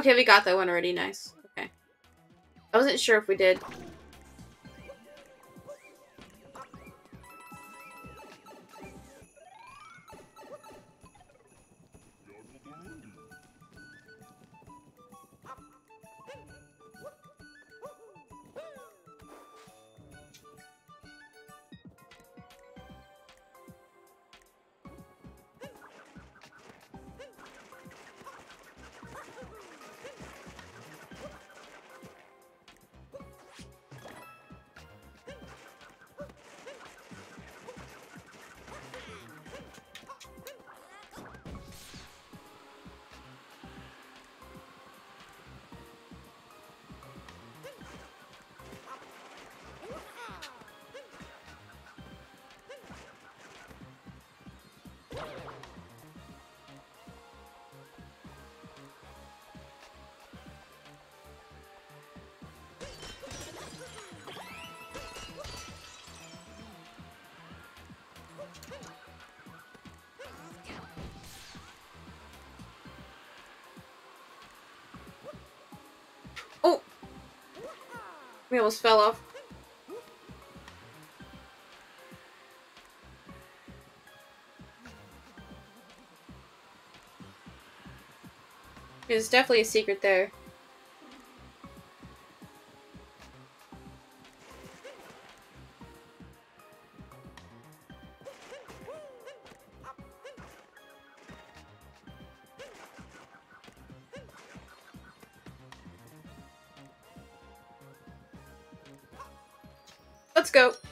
Okay, we got that one already. Nice. Okay. I wasn't sure if we did. Almost fell off. There's definitely a secret there. Let's go.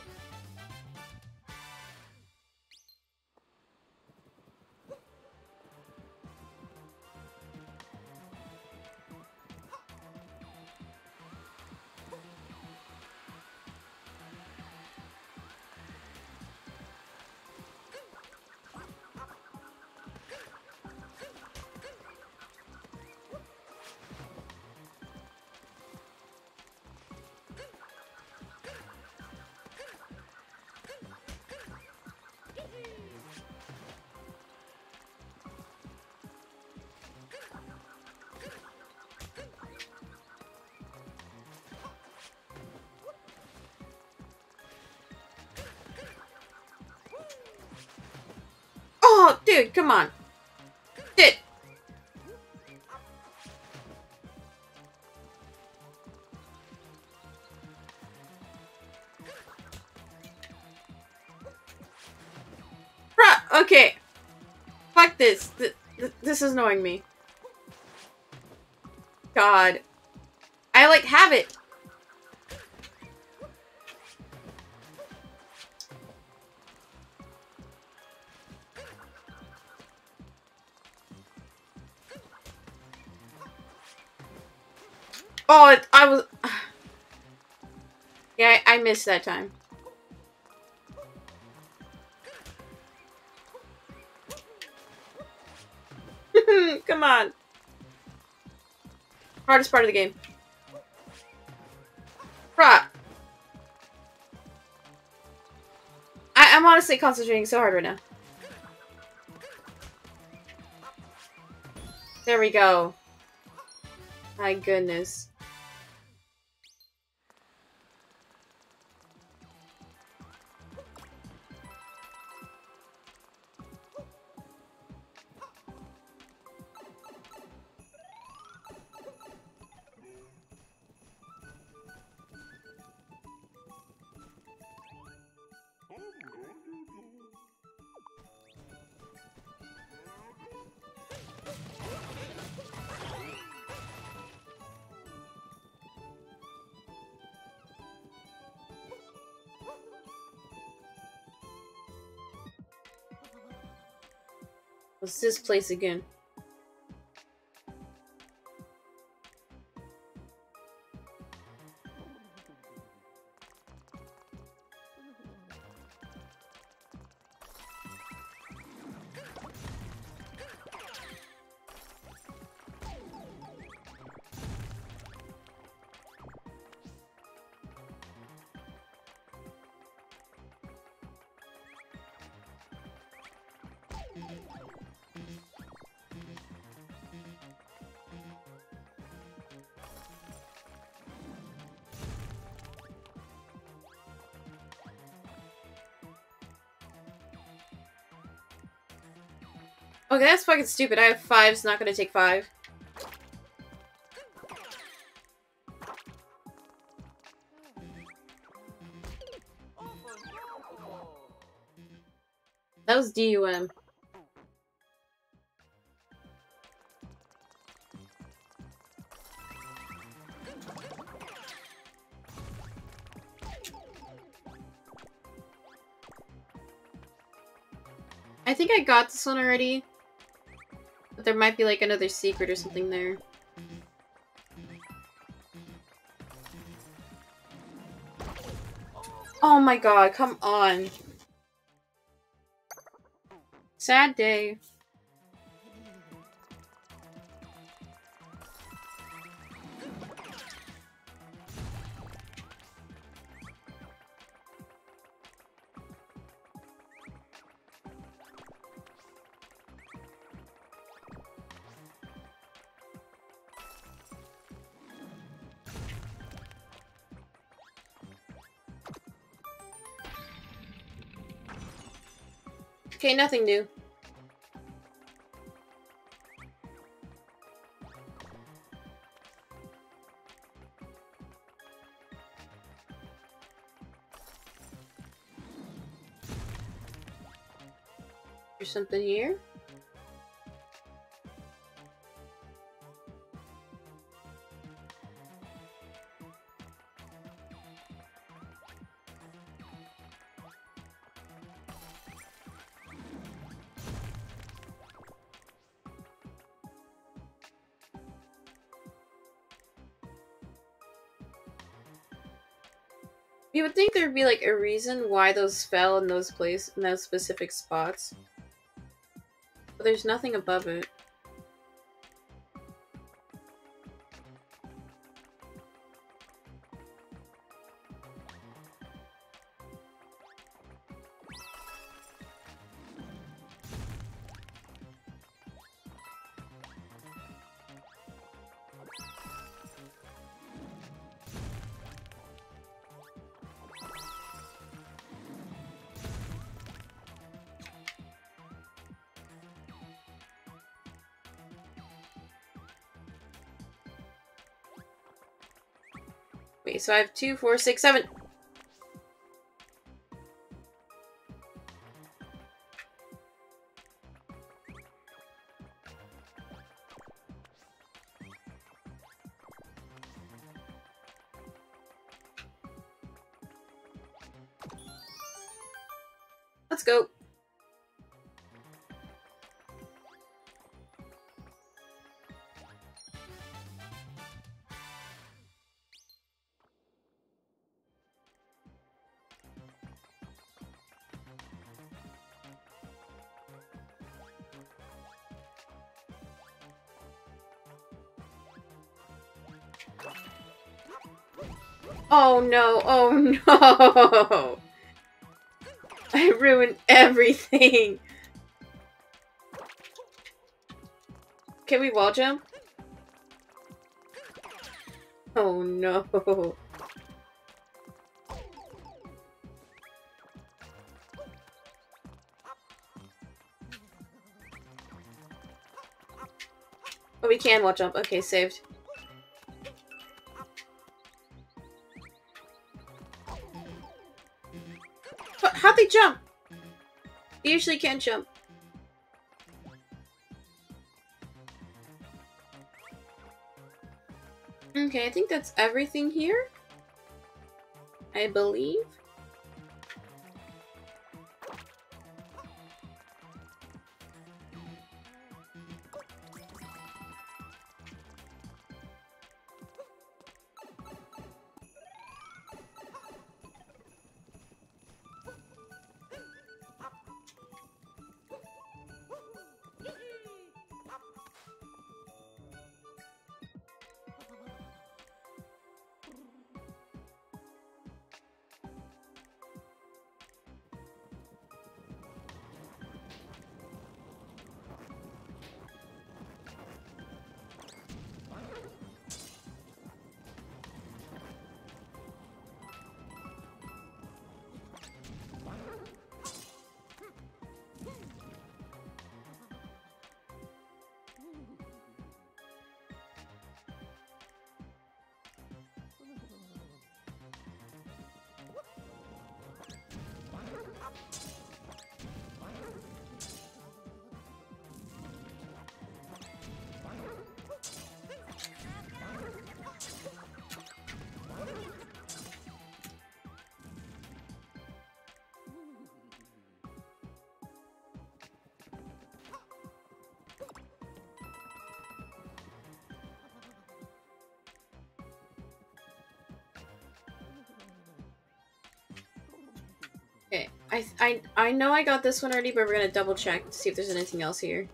Oh, dude, come on. Dude. Bruh, okay. Fuck this. Th th this is annoying me. God. I, like, have it. I, missed that time. Come on. Hardest part of the game. Bruh. I I'm honestly concentrating so hard right now. There we go. My goodness. This place again? Okay, that's fucking stupid. I have five, it's not gonna take five. That was DUM. I think I got this one already. There might be like another secret or something there. Oh my god, come on. Sad day. Okay, nothing new. There's something here. Think there'd be like a reason why those fell in those place in those specific spots. But there's nothing above it. So I have two, four, six, seven. Oh no, oh no! I ruined everything! Can we wall jump? Oh no. Oh, we can wall jump. Okay, saved. Jump? They usually can't jump. Okay, I think that's everything here. I believe. I, I, I know I got this one already, but we're gonna double check to see if there's anything else here.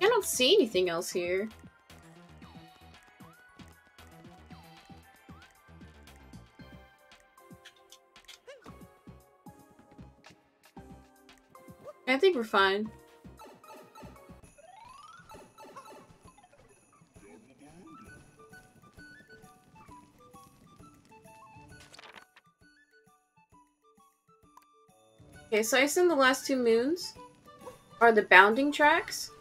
I don't see anything else here. Think we're fine. Okay, so I assume the last two moons are the bounding tracks.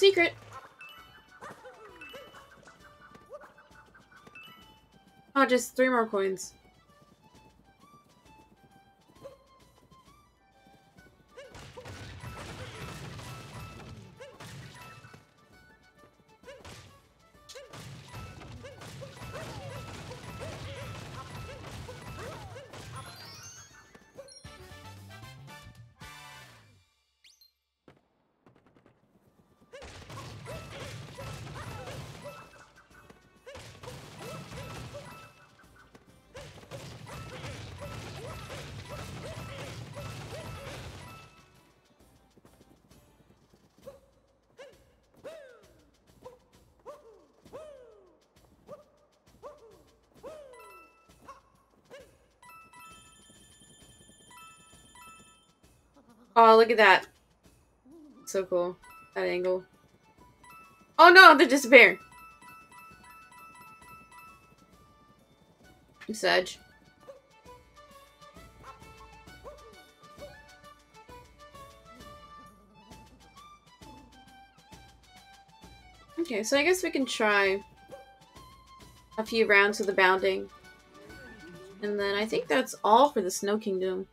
Secret! Oh, just three more coins. Oh, look at that. So cool. That angle. Oh no, they're disappearing. Sedge. Okay, so I guess we can try a few rounds of the bounding. And then I think that's all for the Snow Kingdom.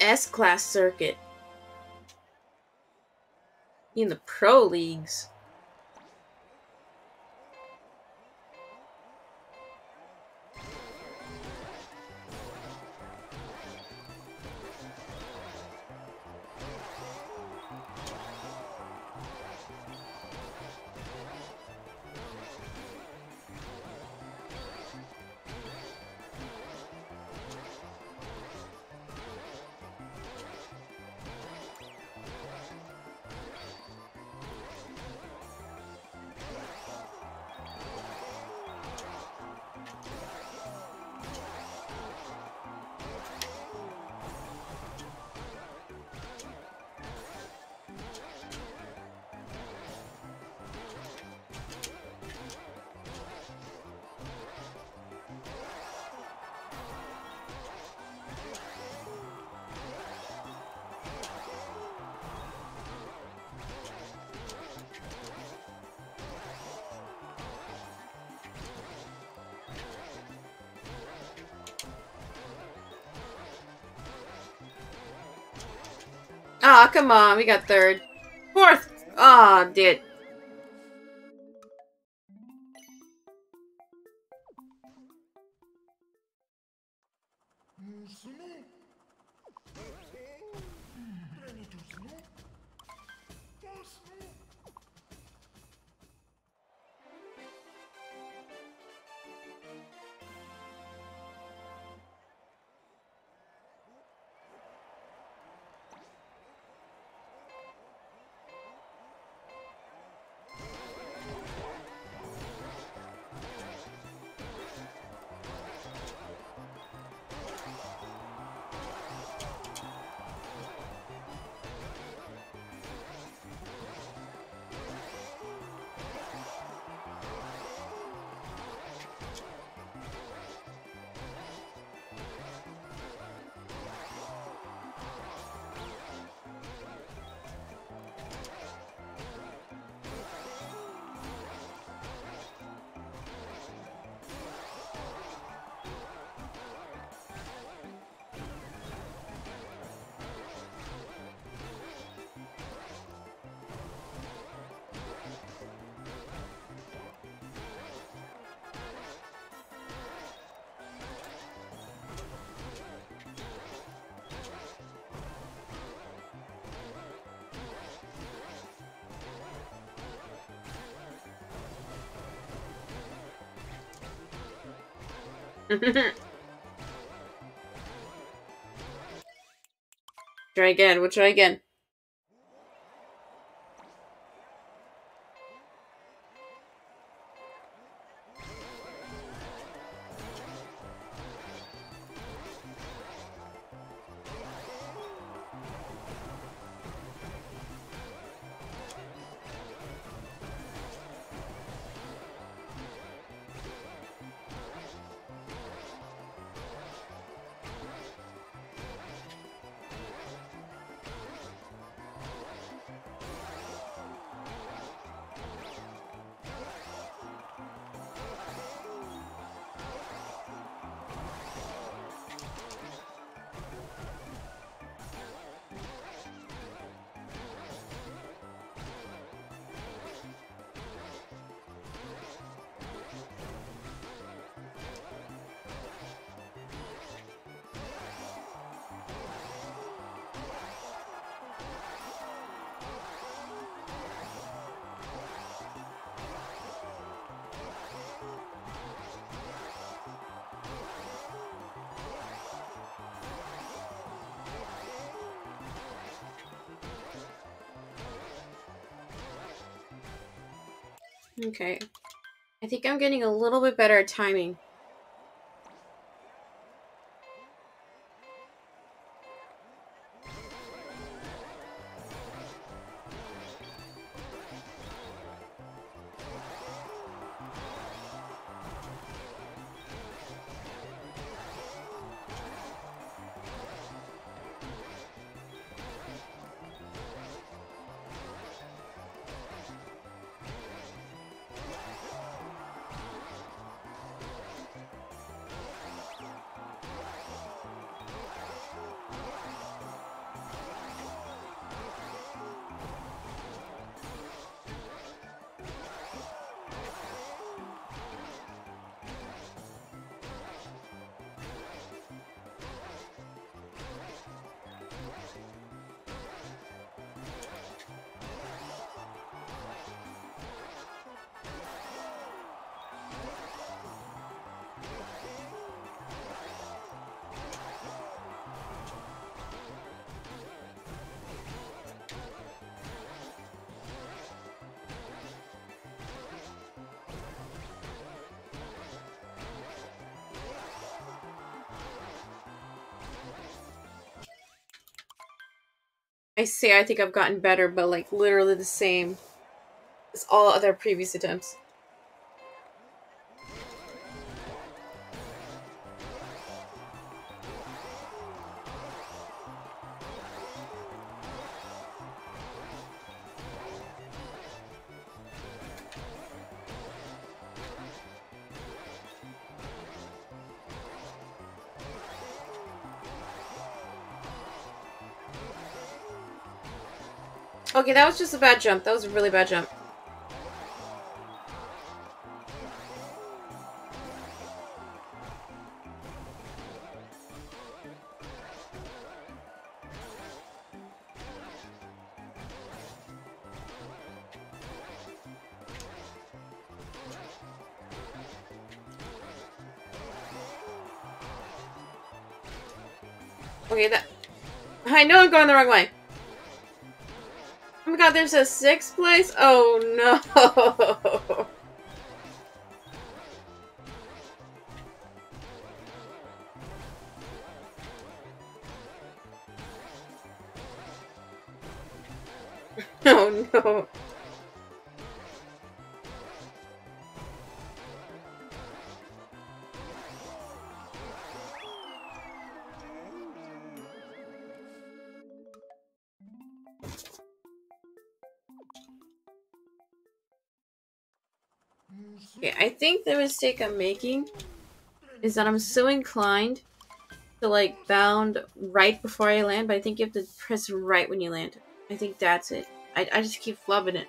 S-Class circuit. In the pro leagues. Come on. We got third. Fourth! Aw, oh, dude. try again. We'll try again. Okay. I think I'm getting a little bit better at timing. I say I think I've gotten better, but like literally the same as all other previous attempts. Okay, that was just a bad jump. That was a really bad jump. Okay, that... I know I'm going the wrong way. There's a sixth place? Oh no! the mistake I'm making is that I'm so inclined to like bound right before I land, but I think you have to press right when you land. I think that's it. I, I just keep flubbing it.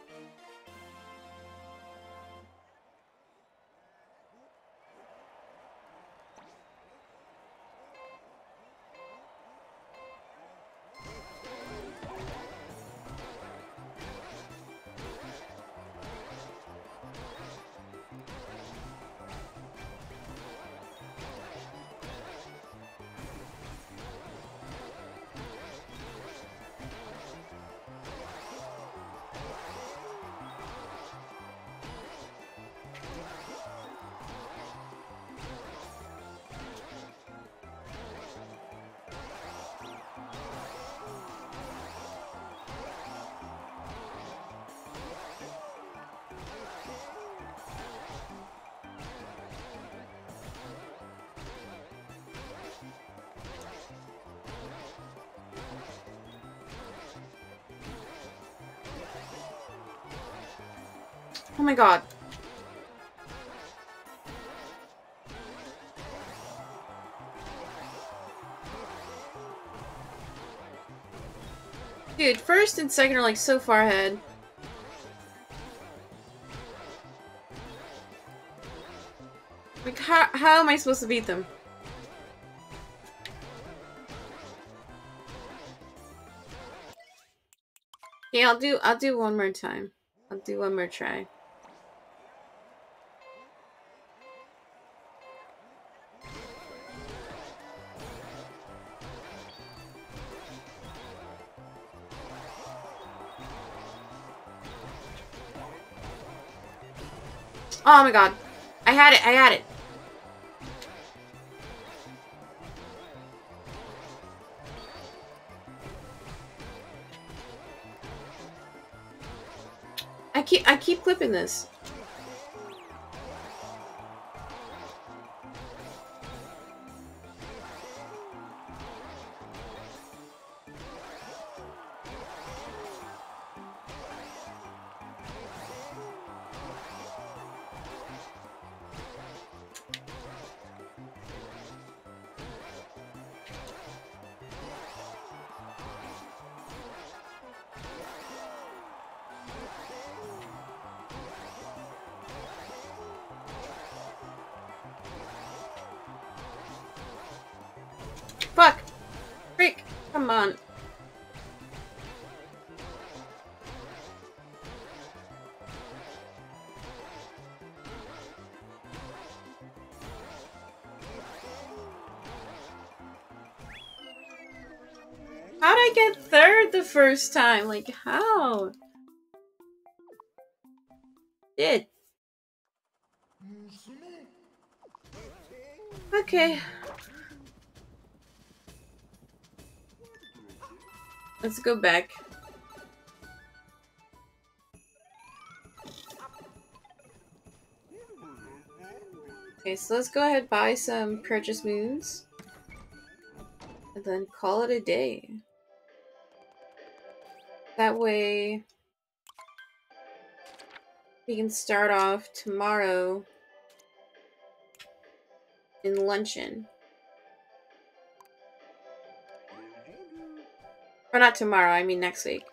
God. Dude, first and second are like so far ahead. Like, how, how am I supposed to beat them? Okay, I'll do, I'll do one more time. I'll do one more try. Oh my god. I had it, I had it. I keep I keep clipping this. First time? Like, how? Did. Okay. Let's go back. Okay, so let's go ahead buy some purchase moons. And then call it a day. That way we can start off tomorrow in luncheon. Or not tomorrow, I mean next week.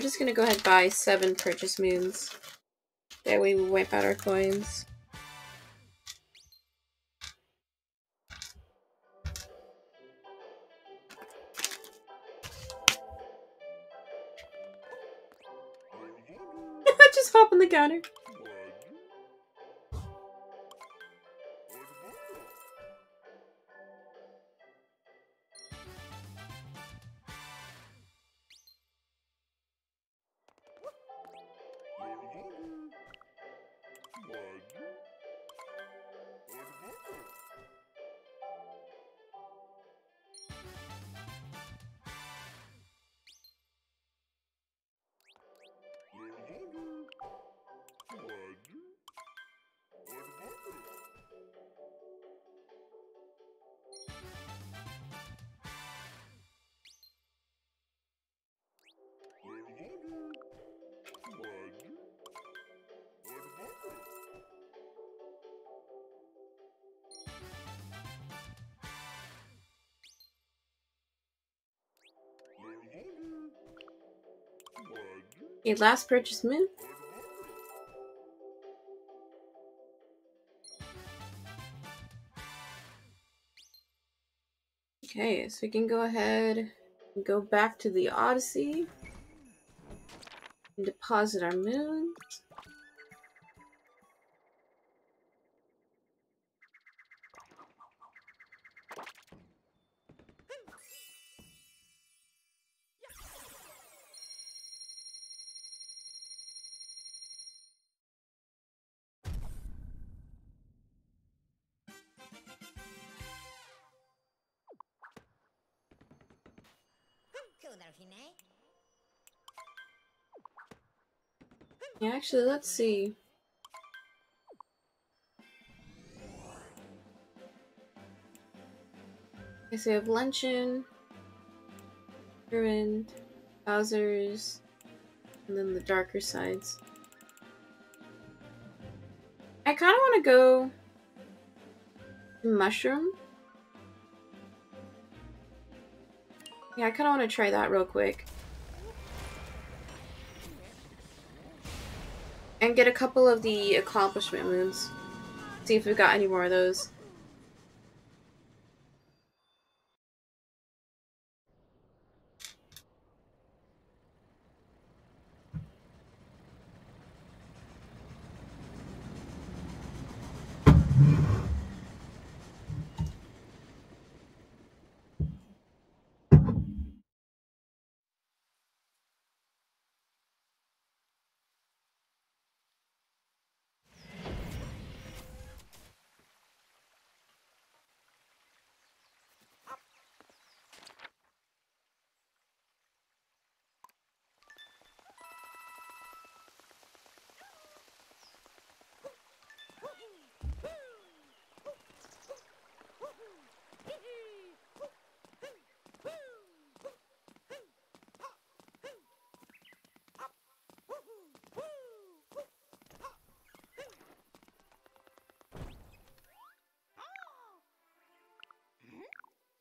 We're just gonna go ahead and buy seven purchase moons. That way we wipe out our coins. just hop on the counter. Last purchase move? Okay, so we can go ahead and go back to the Odyssey and deposit our moons. Actually, let's see. Okay, so we have Luncheon, Ruined, Bowser's, and then the darker sides. I kind of want to go Mushroom. Yeah, I kind of want to try that real quick. And get a couple of the accomplishment moons. See if we've got any more of those.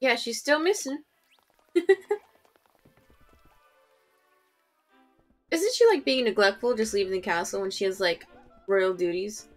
Yeah, she's still missing. Isn't she like being neglectful just leaving the castle when she has like royal duties?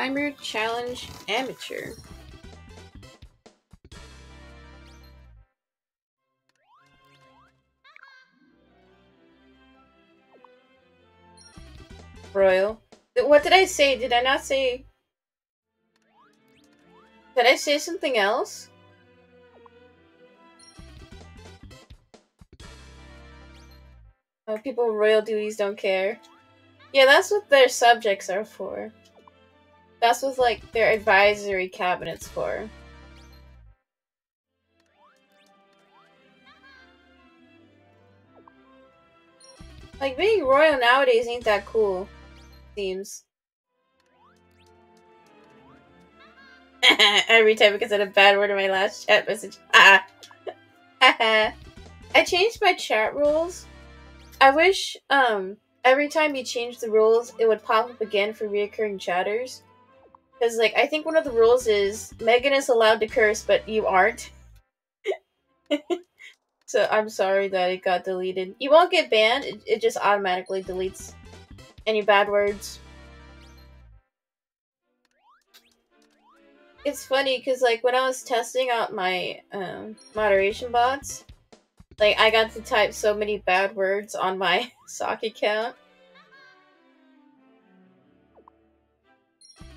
Timer Challenge Amateur. Royal. What did I say? Did I not say... Did I say something else? Oh, people royal duties don't care. Yeah, that's what their subjects are for. That's what like their advisory cabinets for. Like being royal nowadays ain't that cool, seems. Every time because I said a bad word in my last chat message. Ah. I changed my chat rules. I wish um every time you change the rules, it would pop up again for reoccurring chatters. Because like I think one of the rules is Megan is allowed to curse, but you aren't. so I'm sorry that it got deleted. You won't get banned. It, it just automatically deletes any bad words. It's funny because like when I was testing out my um, moderation bots, like I got to type so many bad words on my sock account.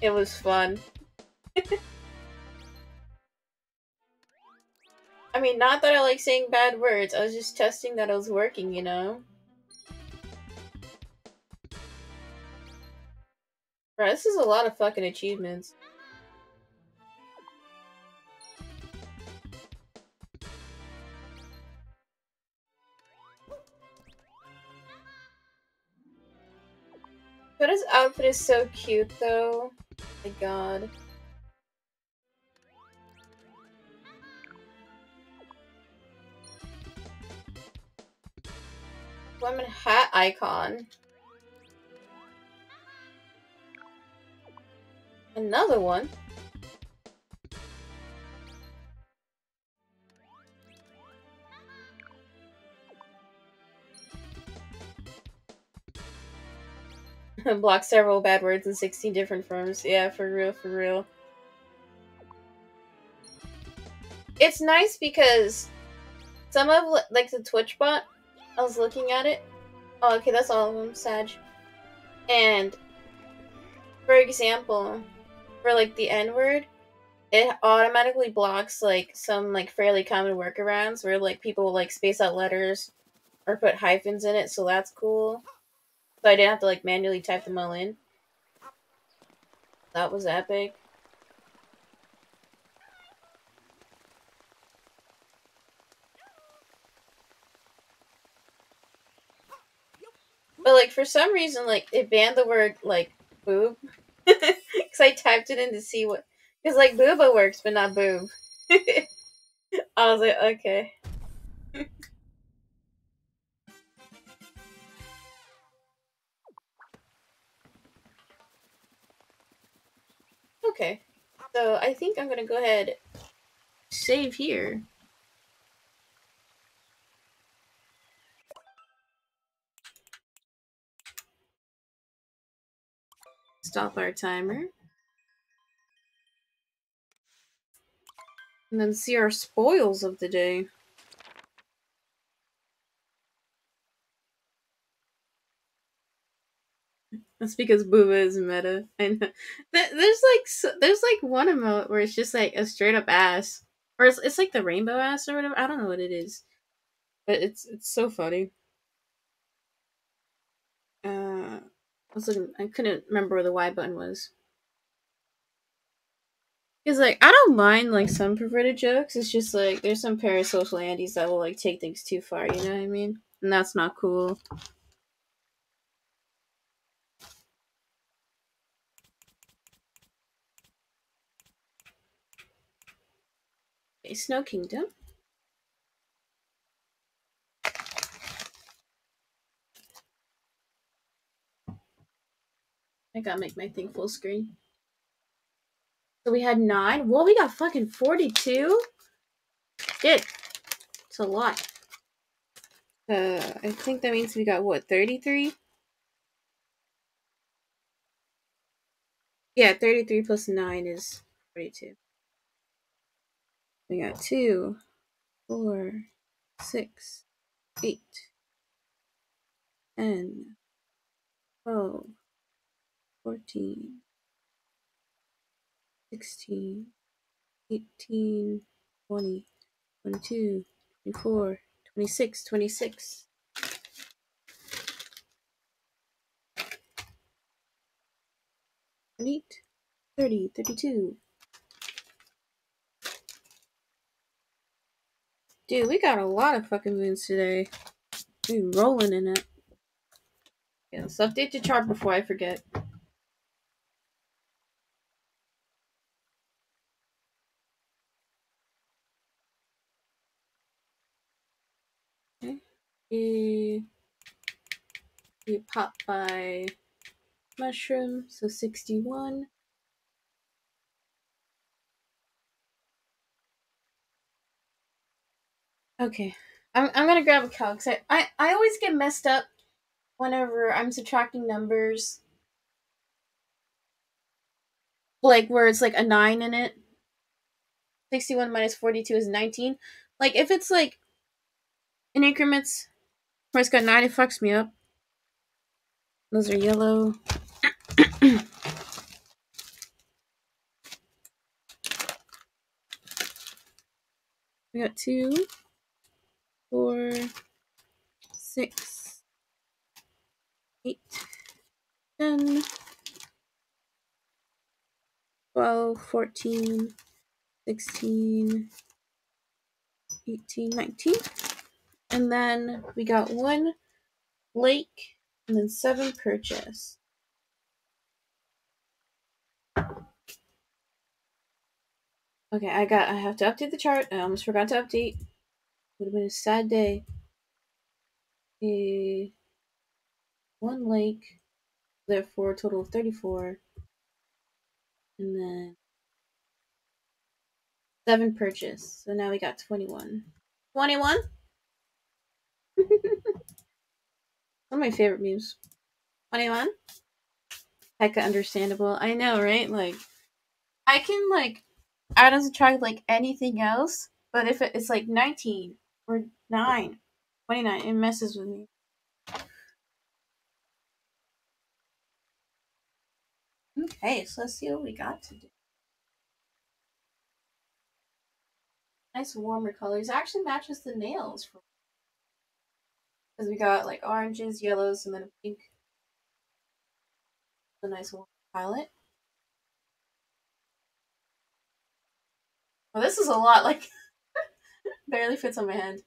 It was fun. I mean, not that I like saying bad words, I was just testing that it was working, you know? Bro, this is a lot of fucking achievements. Koda's outfit is so cute though. My god. Lemon hat icon. Another one. Block several bad words in 16 different forms. Yeah, for real, for real. It's nice because some of, like, the Twitch bot, I was looking at it. Oh, okay, that's all of them, Sag. And, for example, for, like, the N-word, it automatically blocks, like, some, like, fairly common workarounds where, like, people like, space out letters or put hyphens in it, so that's cool. So I didn't have to like manually type them all in. That was epic. But like for some reason like it banned the word like boob. Cause I typed it in to see what because like booba works but not boob. I was like, okay. Okay. So I think I'm gonna go ahead save here. Stop our timer. And then see our spoils of the day. That's because Booba is meta. And there's like there's like one emote where it's just like a straight up ass, or it's it's like the rainbow ass or whatever. I don't know what it is, but it's it's so funny. Uh, I was looking. I couldn't remember where the Y button was. Cause like I don't mind like some perverted jokes. It's just like there's some parasocial andies that will like take things too far. You know what I mean? And that's not cool. Snow Kingdom. I gotta make my thing full screen. So we had nine. Well, we got fucking 42? Shit. It's a lot. Uh, I think that means we got, what, 33? Yeah, 33 plus 9 is 42. We got two, four, six, eight, ten, twelve, fourteen, sixteen, eighteen, twenty, twenty-two, twenty-four, twenty-six, twenty-six. Twenty-eight, thirty, thirty-two. Dude, we got a lot of fucking moons today. We rolling in it. Yeah, let's update the chart before I forget. Okay. We, we pop by mushroom, so 61. Okay, I'm, I'm gonna grab a calc. I, I, I always get messed up whenever I'm subtracting numbers. Like where it's like a 9 in it. 61 minus 42 is 19. Like if it's like in increments where it's got 9, it fucks me up. Those are yellow. we got two, four, six, eight, ten, twelve, fourteen, sixteen, eighteen, nineteen. And then we got one lake and then seven purchase. Okay, I got I have to update the chart. I almost forgot to update. Would have been a sad day. A eh, one lake, therefore a total of thirty-four. And then seven purchase. So now we got twenty-one. Twenty-one? One of my favorite memes. 21? Hecka understandable. I know, right? Like, I can, like, add and subtract, like, anything else, but if it's, like, 19 or 9, 29, it messes with me. Okay, so let's see what we got to do. Nice warmer colors. It actually matches the nails because we got like oranges, yellows, and then a pink. A nice warm palette. Well, this is a lot, like, barely fits on my hand.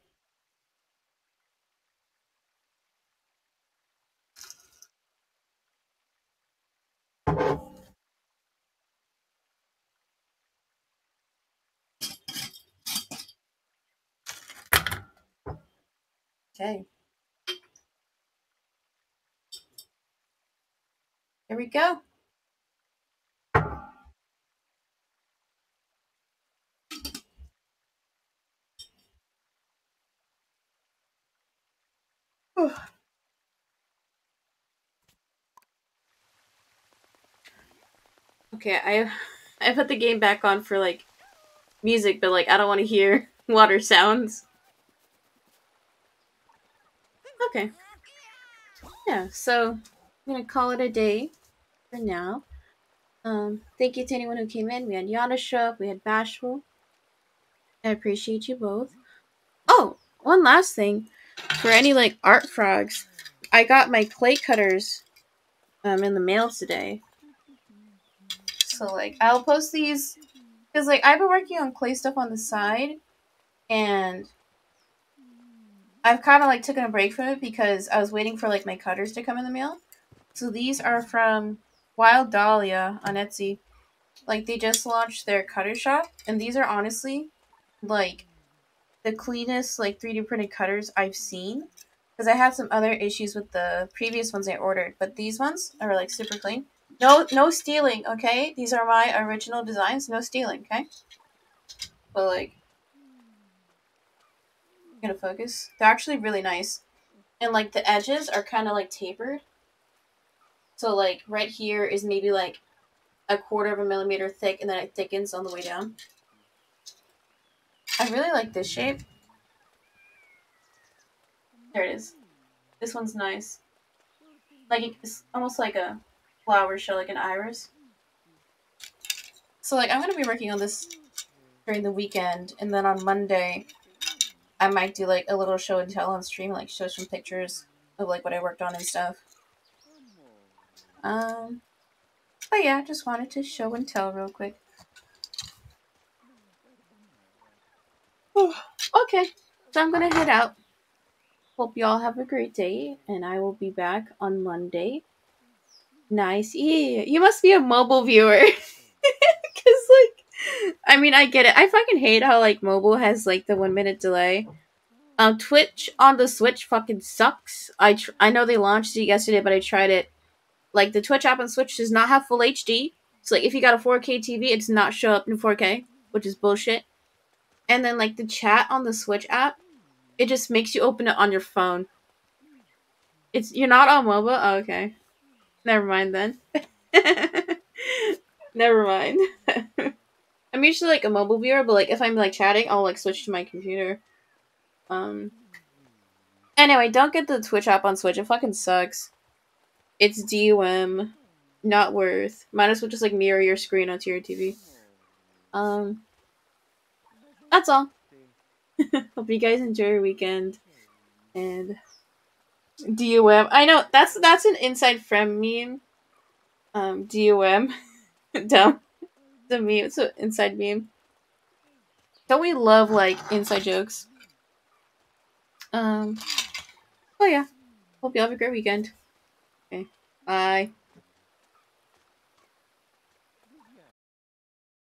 Okay. Here we go. Okay, I I put the game back on for like music, but like I don't want to hear water sounds. Okay. Yeah, so I'm gonna call it a day for now. Um, thank you to anyone who came in. We had Yana show up, we had Bashful. I appreciate you both. Oh, one last thing. For any like art frogs, I got my clay cutters um in the mail today. So like I'll post these because like I've been working on clay stuff on the side and I've kind of like taken a break from it because I was waiting for like my cutters to come in the mail. So these are from Wild Dahlia on Etsy. Like they just launched their cutter shop, and these are honestly like the cleanest like 3D printed cutters I've seen. Because I had some other issues with the previous ones I ordered, but these ones are like super clean. No, no stealing, okay? These are my original designs. No stealing, okay? But like, I'm gonna focus. They're actually really nice. And like the edges are kind of like tapered. So like right here is maybe like a quarter of a millimeter thick and then it thickens on the way down. I really like this shape. There it is. This one's nice. Like it's almost like a flower shell, like an iris. So like I'm gonna be working on this during the weekend and then on Monday I might do like a little show and tell on stream, like show some pictures of like what I worked on and stuff. Um, but yeah, just wanted to show and tell real quick. okay, so I'm gonna head out. Hope you all have a great day, and I will be back on Monday. Nice. Yeah, you must be a mobile viewer. Cause like, I mean, I get it. I fucking hate how like mobile has like the one minute delay. Um, Twitch on the Switch fucking sucks. I I know they launched it yesterday, but I tried it. Like the Twitch app on Switch does not have full HD. So like if you got a 4K TV, it's not show up in 4K, which is bullshit. And then like the chat on the Switch app, it just makes you open it on your phone. It's you're not on mobile. Oh, okay, never mind then. never mind. I'm usually like a mobile viewer, but like if I'm like chatting, I'll like switch to my computer. Um. Anyway, don't get the Twitch app on Switch. It fucking sucks. It's DUM, not worth. Might as well just like mirror your screen onto your TV. Um. That's all. Hope you guys enjoy your weekend. And DUM. I know that's that's an inside frame meme. Um, DUM. Dumb. The meme. It's an inside meme. Don't we love like inside jokes? Um. Oh yeah. Hope you have a great weekend. Okay. Bye.